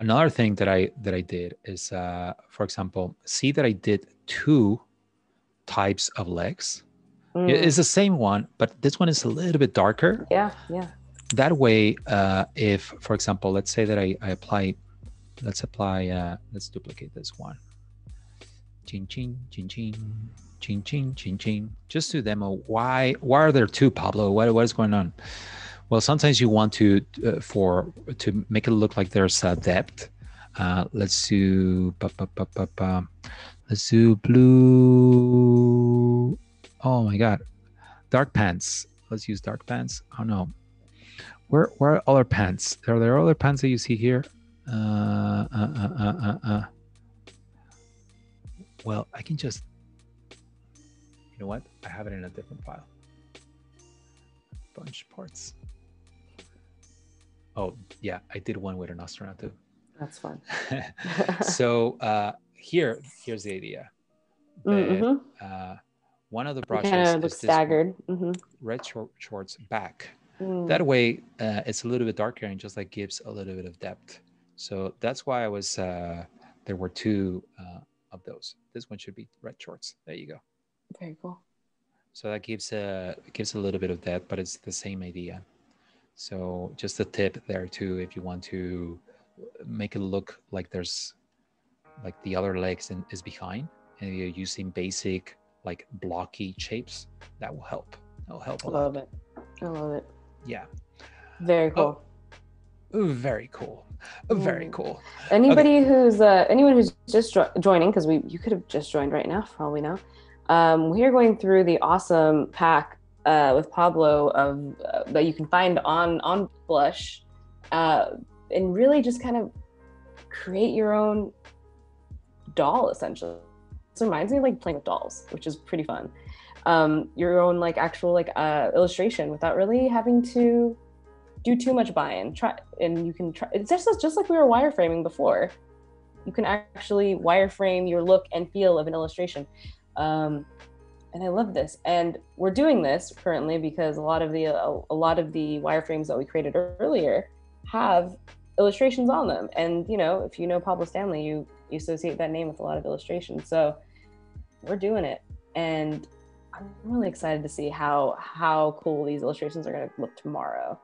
Another thing that i that i did is uh for example see that i did two types of legs. Mm. it's the same one but this one is a little bit darker. Yeah yeah. That way uh if for example let's say that i, I apply let's apply uh let's duplicate this one Ching ching ching ching ching ching ching ching. Just to demo why why are there two Pablo? What what is going on? Well, sometimes you want to uh, for to make it look like there's a depth. Uh, let's do ba, ba, ba, ba, ba. let's do blue. Oh my god, dark pants. Let's use dark pants. Oh no, where where are all our pants? Are there other pants that you see here? Uh, uh, uh, uh, uh, uh. Well, I can just, you know what? I have it in a different file. Bunch parts. Oh, yeah, I did one with an astronaut too. That's fun. so uh, here, here's the idea. mm-hmm. uh, one of the brushes kind of looks staggered. Mm-hmm. Red short, shorts back. Mm. That way, uh, it's a little bit darker and just like gives a little bit of depth. So that's why I was. Uh, there were two uh, of those. This one should be red shorts. There you go. Very cool. So that gives a gives a little bit of that, but it's the same idea. So just a tip there too, if you want to make it look like there's like the other legs in, is behind, and you're using basic like blocky shapes, that will help. That will help a I lot. love it. I love it. Yeah. Very oh, cool. Oh, very cool. Very Mm. cool. Anybody who's uh, anyone who's just jo- joining, because we you could have just joined right now for all we know. Um, we are going through the awesome pack uh, with Pablo of uh, that you can find on on Blush, uh, and really just kind of create your own doll essentially. This reminds me of like playing with dolls, which is pretty fun. Um, your own like actual like uh, illustration without really having to do too much buy-in. Try and you can try. It's just just like we were wireframing before. You can actually wireframe your look and feel of an illustration, um, and I love this. And we're doing this currently because a lot of the a, a lot of the wireframes that we created earlier have illustrations on them. And you know, if you know Pablo Stanley, you you associate that name with a lot of illustrations. So we're doing it, and I'm really excited to see how how cool these illustrations are going to look tomorrow.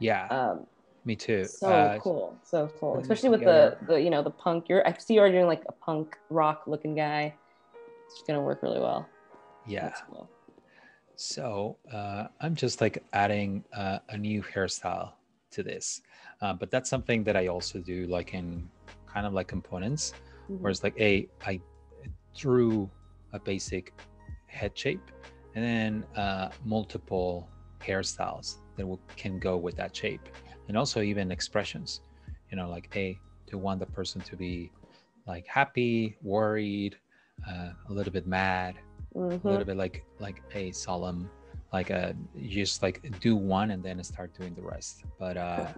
Yeah, Um, me too. so Uh, cool, so cool, especially with the together- the you know the punk. You're I see you're doing like a punk rock looking guy. It's gonna work really well. Yeah. Cool. So uh, I'm just like adding uh, a new hairstyle to this, uh, but that's something that I also do like in kind of like components, Mhm. where it's like, a I drew a basic head shape, and then uh, multiple hairstyles that will, can go with that shape, and also even expressions. You know, like a to want the person to be like happy, worried, uh, a little bit mad, a Mhm. little bit like like a solemn like a just like do one and then start doing the rest but uh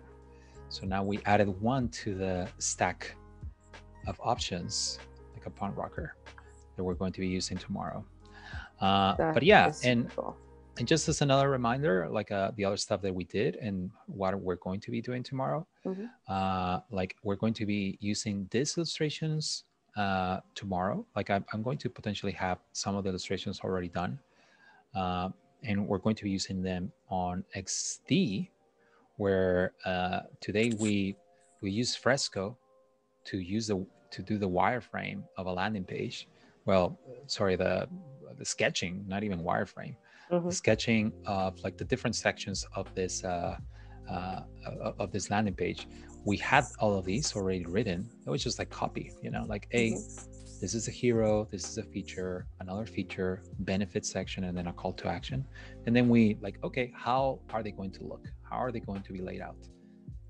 so now we added one to the stack of options like a punk rocker that we're going to be using tomorrow uh but yeah and cool. And just as another reminder like uh the other stuff that we did and what we're going to be doing tomorrow Mhm. uh like we're going to be using these illustrations uh tomorrow. Like i'm, I'm going to potentially have some of the illustrations already done uh, and we're going to be using them on xd where uh today we we use fresco to use the to do the wireframe of a landing page. Well sorry the the sketching not even wireframe Mhm. sketching of like the different sections of this uh, uh, of of this landing page. We had all of these already written. It was just like copy, you know, like a this is a hero, this is a feature, another feature, benefit section, and then a call to action. And then we like, okay, how are they going to look? How are they going to be laid out?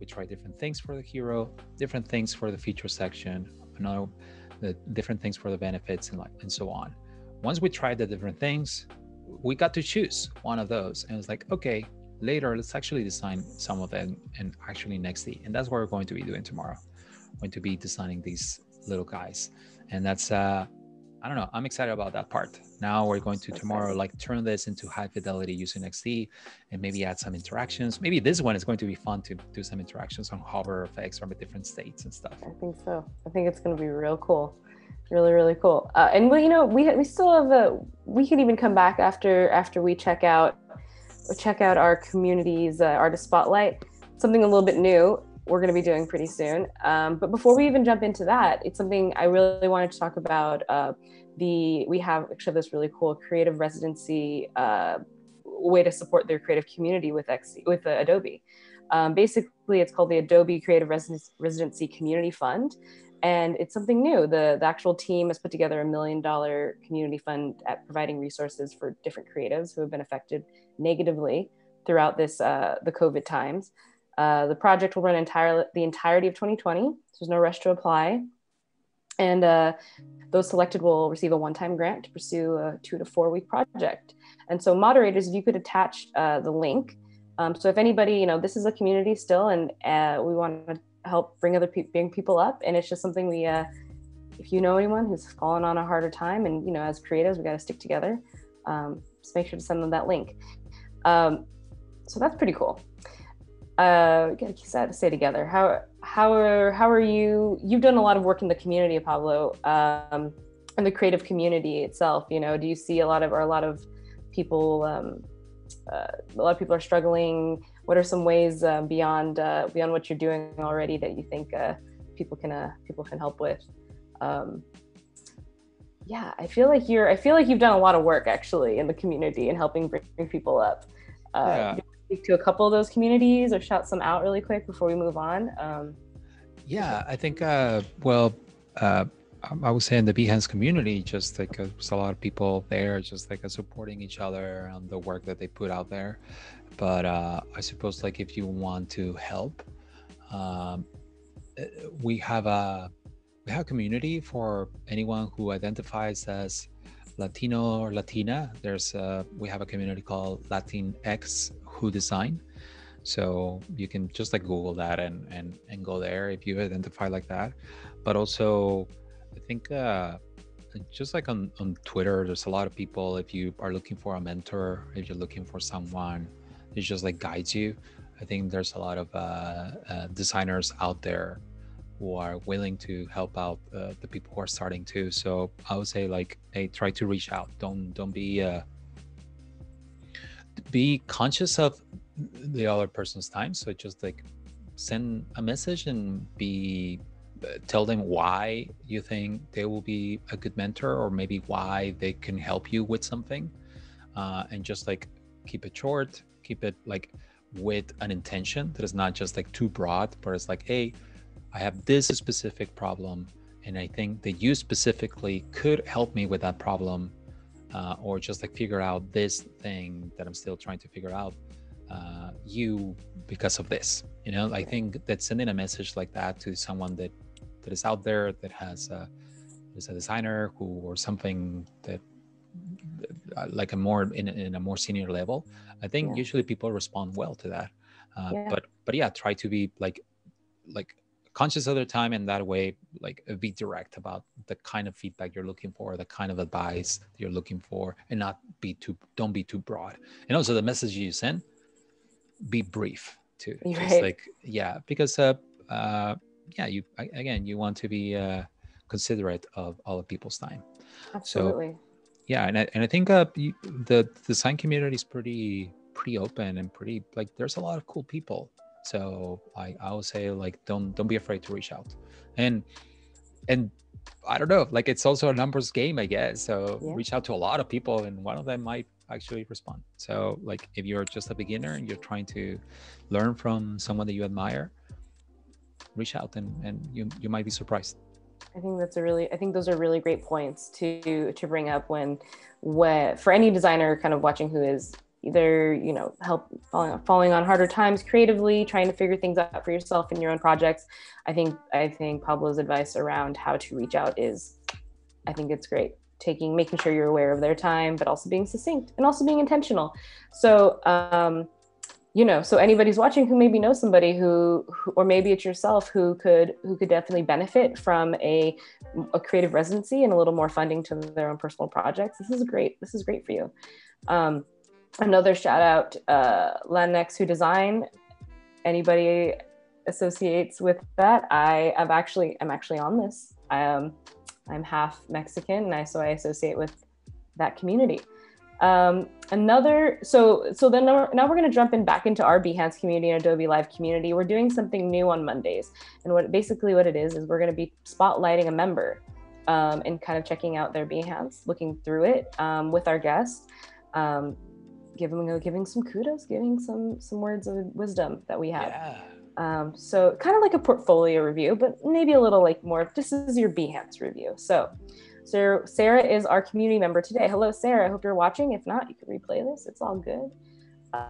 We try different things for the hero, different things for the feature section, another the different things for the benefits and like and so on. Once we tried the different things, we got to choose one of those. And it's like okay later let's actually design some of them and actually next day. And that's what we're going to be doing tomorrow. We're going to be designing these little guys. And that's uh i don't know. I'm excited about that part. Now we're going to tomorrow like turn this into high fidelity using xd and maybe add some interactions. Maybe this one is going to be fun to do some interactions on hover effects from the different states and stuff. I think so. I think it's going to be real cool. Really, really cool. Uh, and we, you know, we we still have a. We can even come back after after we check out check out our community's uh, artist spotlight. Something a little bit new we're going to be doing pretty soon. Um, but before we even jump into that, it's something I really wanted to talk about. Uh, the we have actually this really cool creative residency uh, way to support their creative community with X with uh, Adobe. Um, basically, it's called the Adobe Creative Residency Community Fund, and it's something new. The, the actual team has put together a million dollar community fund at providing resources for different creatives who have been affected negatively throughout this uh, the COVID times. Uh, the project will run entire the entirety of 2020. So there's no rush to apply, and uh, those selected will receive a one-time grant to pursue a two to four week project. And so, moderators, if you could attach uh, the link. Um, so if anybody, you know, this is a community still, and uh, we want to help bring other people, bring people up, and it's just something we. Uh, if you know anyone who's fallen on a harder time, and you know, as creatives, we got to stick together. Um, just make sure to send them that link. Um, so that's pretty cool. Uh, we got to keep stay together. How how are how are you? You've done a lot of work in the community, Pablo, um, and the creative community itself. You know, do you see a lot of or a lot of people? Um, uh, a lot of people are struggling. What are some ways uh, beyond uh, beyond what you're doing already that you think uh, people can uh, people can help with? Um, yeah, I feel like you're. I feel like you've done a lot of work actually in the community and helping bring, bring people up. Uh, yeah. Speak to a couple of those communities or shout some out really quick before we move on. Um, yeah, I think. Uh, well, uh, I would say in the Behance community, just like uh, there's a lot of people there, just like uh, supporting each other on the work that they put out there. But uh, I suppose like if you want to help, um, uh, we have a we have a community for anyone who identifies as Latino or Latina. There's a, we have a community called Latinx Who Design. So you can just like Google that and and and go there if you identify like that. But also I think uh, just like on, on Twitter, there's a lot of people. If you are looking for a mentor, if you're looking for someone who just like guides you, I think there's a lot of uh, uh, designers out there who are willing to help out uh, the people who are starting too. So I would say like, hey, try to reach out. Don't don't be uh, be conscious of the other person's time. So just like send a message and be tell them why you think they will be a good mentor or maybe why they can help you with something. Uh, and just like keep it short keep it like with an intention that is not just like too broad but it's like hey i have this specific problem and i think that you specifically could help me with that problem uh, or just like figure out this thing that i'm still trying to figure out uh, you because of this. You know i think that sending a message like that to someone that that is out there that has a, is a designer who or something that uh, like a more in, in a more senior level i think yeah. usually people respond well to that uh, yeah. but but yeah try to be like like conscious of their time and that way like be direct about the kind of feedback you're looking for the kind of advice you're looking for and not be too don't be too broad and also the message you send be brief too right. just like yeah because uh, uh yeah, you again, you want to be uh, considerate of other people's time. Absolutely. So, yeah, and I, and I think uh, you, the design community is pretty pretty open and pretty like there's a lot of cool people. So I I would say like don't don't be afraid to reach out, and and I don't know like it's also a numbers game I guess. So yeah. reach out to a lot of people, and one of them might actually respond. So like if you're just a beginner and you're trying to learn from someone that you admire, reach out and, and you, you might be surprised. I think that's a really, I think those are really great points to, to bring up when, when for any designer kind of watching who is either, you know, help falling, falling on harder times creatively, trying to figure things out for yourself in your own projects. I think, I think Pablo's advice around how to reach out is, I think it's great taking making sure you're aware of their time but also being succinct and also being intentional so um, you know so anybody's watching who maybe knows somebody who, who, or maybe it's yourself who could who could definitely benefit from a a creative residency and a little more funding to their own personal projects. This is great. This is great for you. Um, another shout out uh who design. Anybody associates with that? I am actually i'm actually on this. I am um, i'm half mexican and i so i associate with that community um, another, so so then now we're, now we're going to jump in back into our Behance community and Adobe Live community. We're doing something new on Mondays, and what basically what it is is we're going to be spotlighting a member um, and kind of checking out their Behance, looking through it um, with our guests, um, giving giving some kudos, giving some some words of wisdom that we have. Yeah. Um, so kind of like a portfolio review, but maybe a little like more. This is your Behance review. So so Sarah is our community member today. Hello, Sarah. I hope you're watching. If not, you can replay this. It's all good.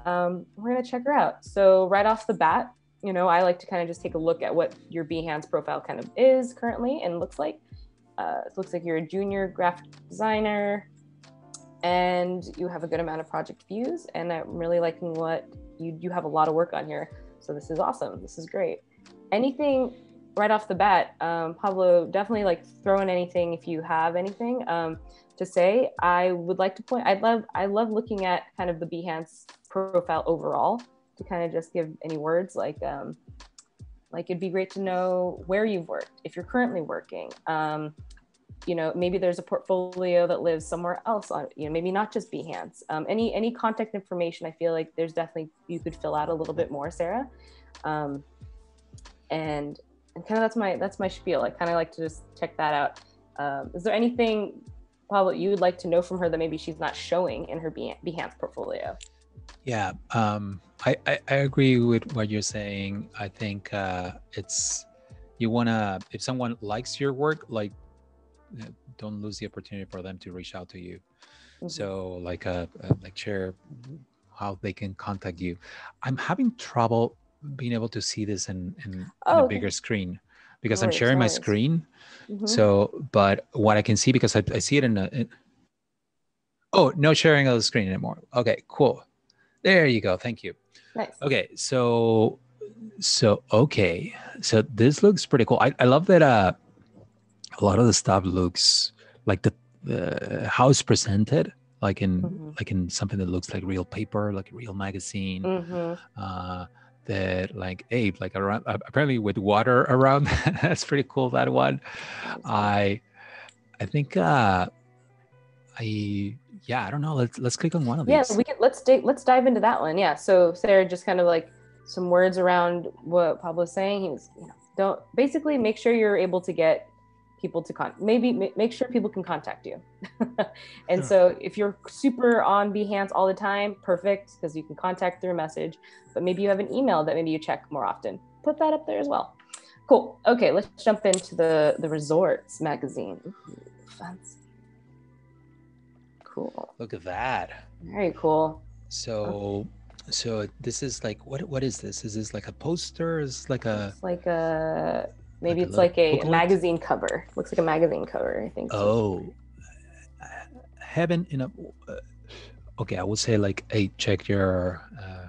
Um, we're gonna check her out. So right off the bat, you know, I like to kind of just take a look at what your Behance profile kind of is currently and looks like. Uh, it looks like you're a junior graphic designer and you have a good amount of project views. And I'm really liking what you you have a lot of work on here. So this is awesome. This is great. Anything right off the bat, um, Pablo, definitely like throw in anything if you have anything um, to say. I would like to point. I love I love looking at kind of the Behance profile overall to kind of just give any words like um, like it'd be great to know where you've worked if you're currently working. Um, you know, maybe there's a portfolio that lives somewhere else on, you know, maybe not just Behance. Um, any any contact information, I feel like there's definitely you could fill out a little bit more, Sarah. Um, and and kind of that's my that's my spiel. I kind of like to just check that out. Um, is there anything Pablo, you would like to know from her that maybe she's not showing in her Behance portfolio? Yeah, um, I, I, I agree with what you're saying. I think uh, it's you wanna if someone likes your work, like don't lose the opportunity for them to reach out to you. Mm-hmm. So like uh, uh, like share how they can contact you. I'm having trouble being able to see this in in, oh, in a bigger screen because I'm sharing my screen. Mm-hmm. So, but what I can see because I, I see it in a. In, oh, no sharing of the screen anymore. Okay, cool. There you go. Thank you. Nice. Okay, so so okay, so this looks pretty cool. I, I love that. Uh, a lot of the stuff looks like the how it's presented like in mm-hmm. like in something that looks like real paper like a real magazine mm-hmm. uh, that like ape like around apparently with water around that's pretty cool that one. I i think uh i yeah i don't know. Let's let's click on one of yeah, these. yeah we can let's dig let's dive into that one. Yeah so sarah just kind of like some words around what pablo's saying. He was you know don't basically make sure you're able to get people to con maybe make sure people can contact you. And yeah. so if you're super on behance all the time perfect because you can contact through a message but maybe you have an email that maybe you check more often. Put that up there as well. Cool. Okay let's jump into the the resorts magazine. Fancy. Cool. Look at that. Very cool. So oh. so this is like what what is this? Is this like a poster? Is like a it's like a Maybe like it's like a booklet? magazine cover. Looks like a magazine cover, I think. Oh, heaven in a. Uh, okay, I would say like, hey, check your uh,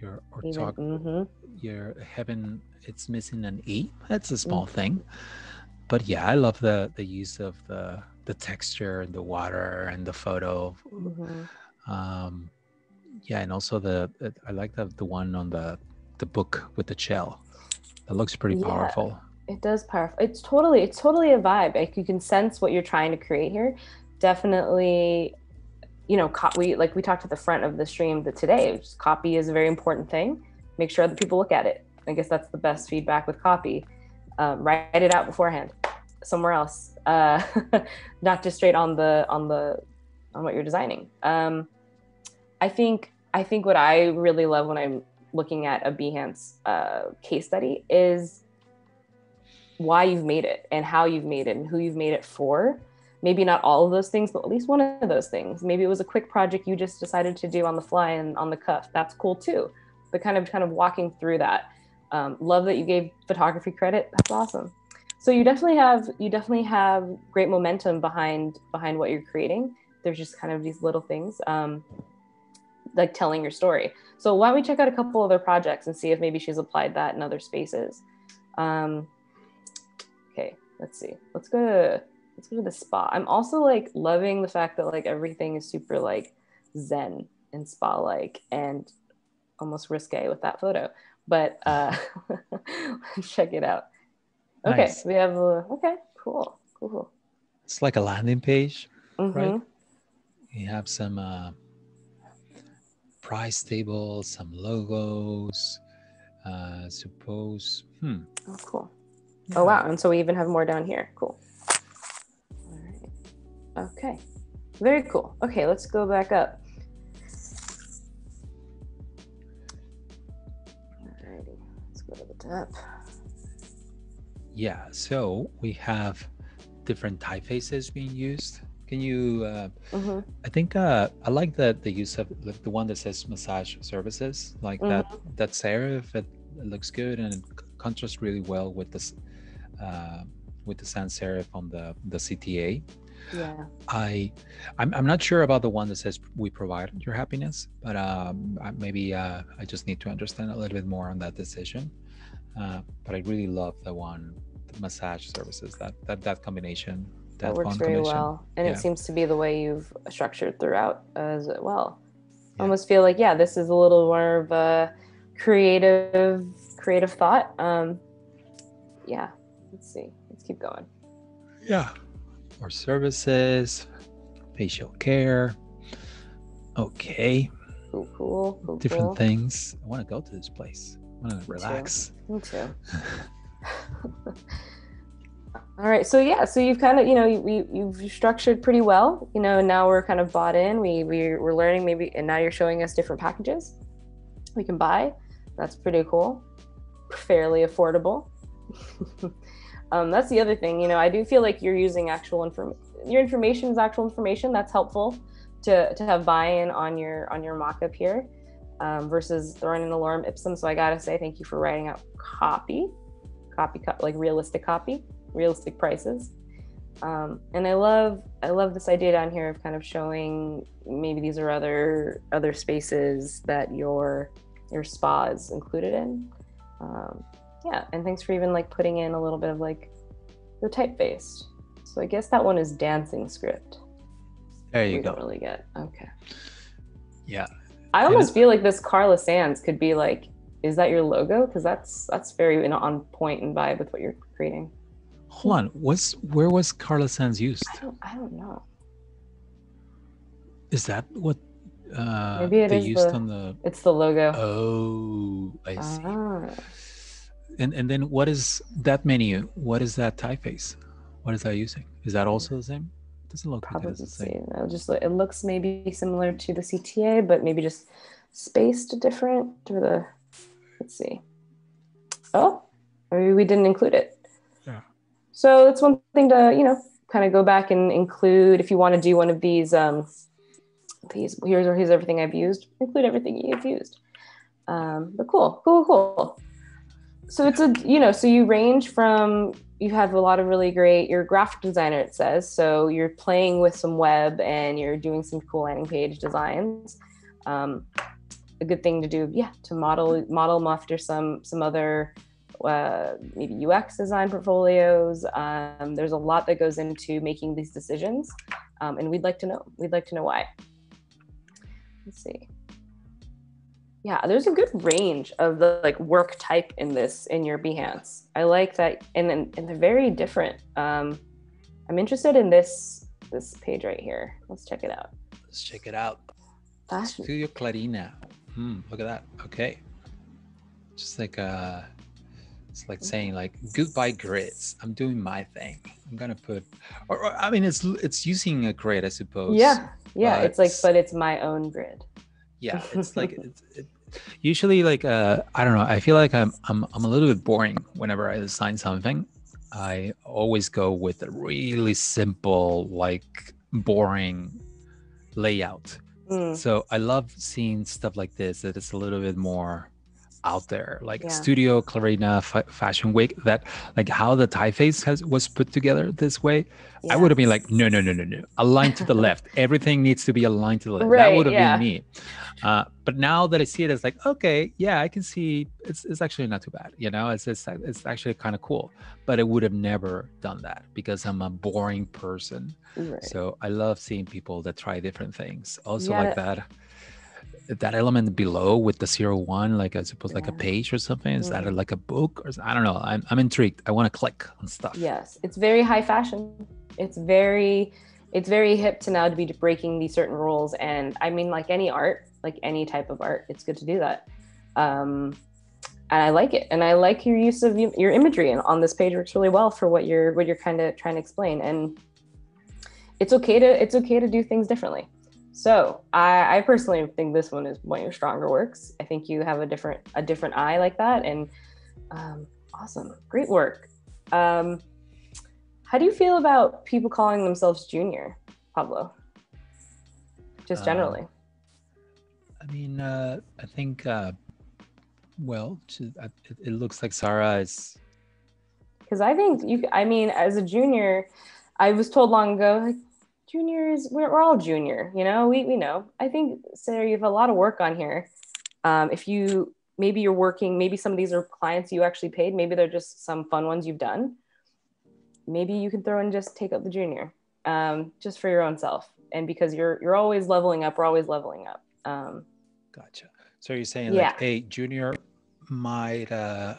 your or Even, talk mm-hmm. your heaven. It's missing an e. That's a small mm-hmm. thing, but yeah, I love the the use of the the texture and the water and the photo. Mm-hmm. Um, yeah, and also the I like the the one on the the book with the shell. That looks pretty yeah. powerful it does powerful it's totally it's totally a vibe. Like you can sense what you're trying to create here. Definitely you know co- we like we talked at the front of the stream that today copy is a very important thing. Make sure other people look at it. I guess that's the best feedback with copy. Um, write it out beforehand somewhere else. Uh, not just straight on the on the on what you're designing. Um, i think i think what i really love when i'm looking at a behance uh, case study is why you've made it and how you've made it and who you've made it for. Maybe not all of those things, but at least one of those things. Maybe it was a quick project you just decided to do on the fly and on the cuff. That's cool too. But kind of kind of walking through that. Um, love that you gave photography credit. That's awesome. So you definitely have you definitely have great momentum behind behind what you're creating. There's just kind of these little things. Um, like telling your story. So why don't we check out a couple other projects and see if maybe she's applied that in other spaces. Um, let's see. Let's go to let's go to the spa. I'm also like loving the fact that like everything is super like zen and spa like and almost risque with that photo. But uh check it out. Okay, nice. we have a, okay, cool, cool. It's like a landing page, mm-hmm. right? You have some uh, price tables, some logos. Uh, suppose. Hmm. Oh, cool. Oh, wow. And so we even have more down here. Cool. All right. Okay. Very cool. Okay, let's go back up. Alrighty. Let's go to the top. Yeah. So we have different typefaces being used. Can you? Uh, mm-hmm. I think uh, I like the the use of the one that says massage services, like mm-hmm. that that serif. It, it looks good and it contrasts really well with this uh, with the sans serif on the the CTA. Yeah. I I'm, I'm not sure about the one that says we provide your happiness, but um, maybe uh, I just need to understand a little bit more on that decision. Uh, but I really love the one the massage services that that that combination. That, that works very well, and yeah. it seems to be the way you've structured throughout as well. Yeah. Almost feel like yeah, this is a little more of a creative creative thought. Um, yeah, let's see. Let's keep going. Yeah. More services, facial care. Okay. Cool, cool, cool Different cool. things. I want to go to this place. I want to relax. Me too. Me too. All right. So yeah, so you've kind of, you know, you, you've structured pretty well, you know, now we're kind of bought in. We, we we're learning maybe, and now you're showing us different packages we can buy. That's pretty cool. Fairly affordable. um, that's the other thing, you know, I do feel like you're using actual information. Your information is actual information. That's helpful to, to have buy-in on your, on your mock-up here um, versus throwing in a lorem ipsum. So I got to say, thank you for writing out copy, copy, co- like realistic copy realistic prices. Um, and I love I love this idea down here of kind of showing maybe these are other other spaces that your your spa is included in. Um, yeah, and thanks for even like putting in a little bit of like the typeface. So I guess that one is dancing script. There you we go. Don't really get okay. Yeah. I almost feel like this Carla Sands could be like, is that your logo? Because that's that's very on point and vibe with what you're creating. Hold on. What's where was Carla Sands used? I don't, I don't know. Is that what uh, Maybe it they used the- on the? It's the logo. Oh, I see. Ah. And and then what is that menu? What is that typeface? What is that using? Is that also the same? It Doesn't look like Probably the same. It just it looks maybe similar to the CTA, but maybe just spaced different. Or the let's see. Oh, maybe we didn't include it. Yeah. So that's one thing to you know kind of go back and include if you want to do one of these. Um, these here's or here's everything I've used. Include everything you've used. Um, but cool, cool, cool. So it's a you know so you range from you have a lot of really great you're graphic designer it says so you're playing with some web and you're doing some cool landing page designs. Um, a good thing to do yeah to model model them after some some other uh, maybe ux design portfolios. Um, there's a lot that goes into making these decisions. Um, and we'd like to know we'd like to know why. Let's see yeah there's a good range of the like work type in this in your behance i like that and then and they're very different um i'm interested in this this page right here let's check it out Let's check it out. fashion Studio Clarina. Hmm, look at that. Okay. Just like uh it's like saying like goodbye grids. I'm doing my thing. I'm gonna put or, or I mean it's it's using a grid, I suppose. yeah yeah it's like but it's my own grid Yeah. It's like it's, it, usually like uh I don't know, I feel like I'm I'm I'm a little bit boring whenever I design something. I always go with a really simple, like boring layout. Mm, So I love seeing stuff like this that is a little bit more out there, like Yeah. Studio Clarina Fa- Fashion Week. That like how the typeface has was put together this way. I would have been like, no, no, no, no, no, aligned to the left. Everything needs to be aligned to the left. that would have yeah. been me. Uh, but now that I see it, it's like, okay, yeah, I can see it's it's actually not too bad. You know, it's it's, it's actually kind of cool. But I would have never done that because I'm a boring person. right. So I love seeing people that try different things. Also Yeah, like that that element below with the zero one, like I suppose like a page or something. Is that Mhm. like a book or I don't know. I'm I'm intrigued. I want to click on stuff. yes it's very high fashion it's very it's very hip to now to be breaking these certain rules and i mean like any art like any type of art it's good to do that um and i like it and i like your use of your imagery and on this page works really well for what you're what you're kind of trying to explain and it's okay to it's okay to do things differently so I, I personally think this one is one of your stronger works i think you have a different a different eye like that and um, awesome great work um, how do you feel about people calling themselves junior, Pablo? Just Um, generally. I mean, uh, I think. Uh, well, she- I- it, it looks like Sarah is. Because I think you, I mean, as a junior, I was told long ago, like, juniors, we're, we're all junior, you know, we, we know. I think, Sarah, you have a lot of work on here. Um, if you, maybe you're working, maybe some of these are clients you actually paid, maybe they're just some fun ones you've done. Maybe you can throw in just take up the junior, um, just for your own self. And because you're, you're always leveling up, we're always leveling up. Um, Gotcha. So you're saying Yeah. like, hey, Junior might uh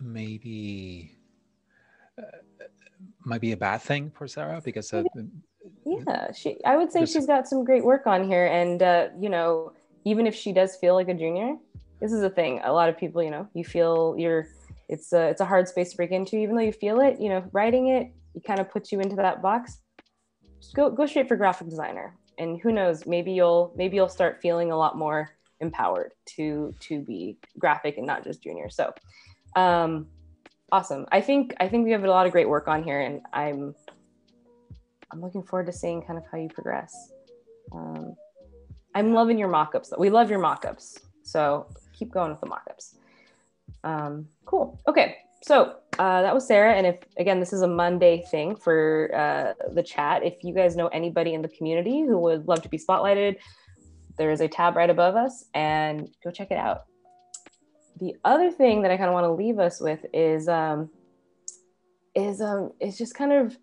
maybe uh, might be a bad thing for Sarah because of yeah she i would say Just- she's got some great work on here and uh, you know even if she does feel like a junior this is a thing a lot of people you know you feel you're it's a it's a hard space to break into even though you feel it you know writing it he kind of puts you into that box, just go go straight for graphic designer. And who knows, maybe you'll maybe you'll start feeling a lot more empowered to to be graphic and not just junior. So um awesome. I think I think we have a lot of great work on here and I'm I'm looking forward to seeing kind of how you progress. Um, I'm loving your mock-ups. We love your mock-ups. So keep going with the mock-ups. Um, cool. Okay. So uh, that was Sarah. And if, again, this is a Monday thing for uh, the chat. If you guys know anybody in the community who would love to be spotlighted, there is a tab right above us and go check it out. The other thing that I kind of want to leave us with is, um, is, um, is just kind of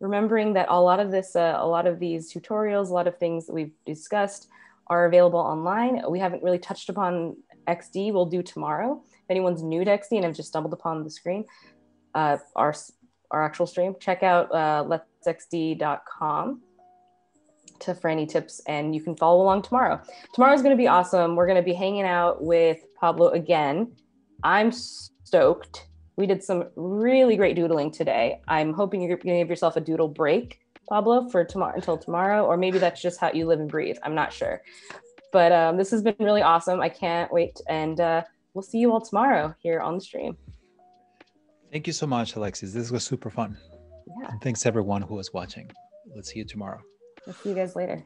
remembering that a lot of this, uh, a lot of these tutorials, a lot of things that we've discussed are available online. We haven't really touched upon XD. We'll do tomorrow. If anyone's new to XD and have just stumbled upon the screen, uh, our our actual stream, check out uh, letsxd.com to for any tips, and you can follow along tomorrow. Tomorrow's going to be awesome. We're going to be hanging out with Pablo again. I'm stoked. We did some really great doodling today. I'm hoping you're going to give yourself a doodle break Pablo, for tomorrow until tomorrow, or maybe that's just how you live and breathe. I'm not sure. But um, this has been really awesome. I can't wait. And uh, we'll see you all tomorrow here on the stream. Thank you so much, Alexis. This was super fun. Yeah. And thanks everyone who was watching. Let's see you tomorrow. I'll see you guys later.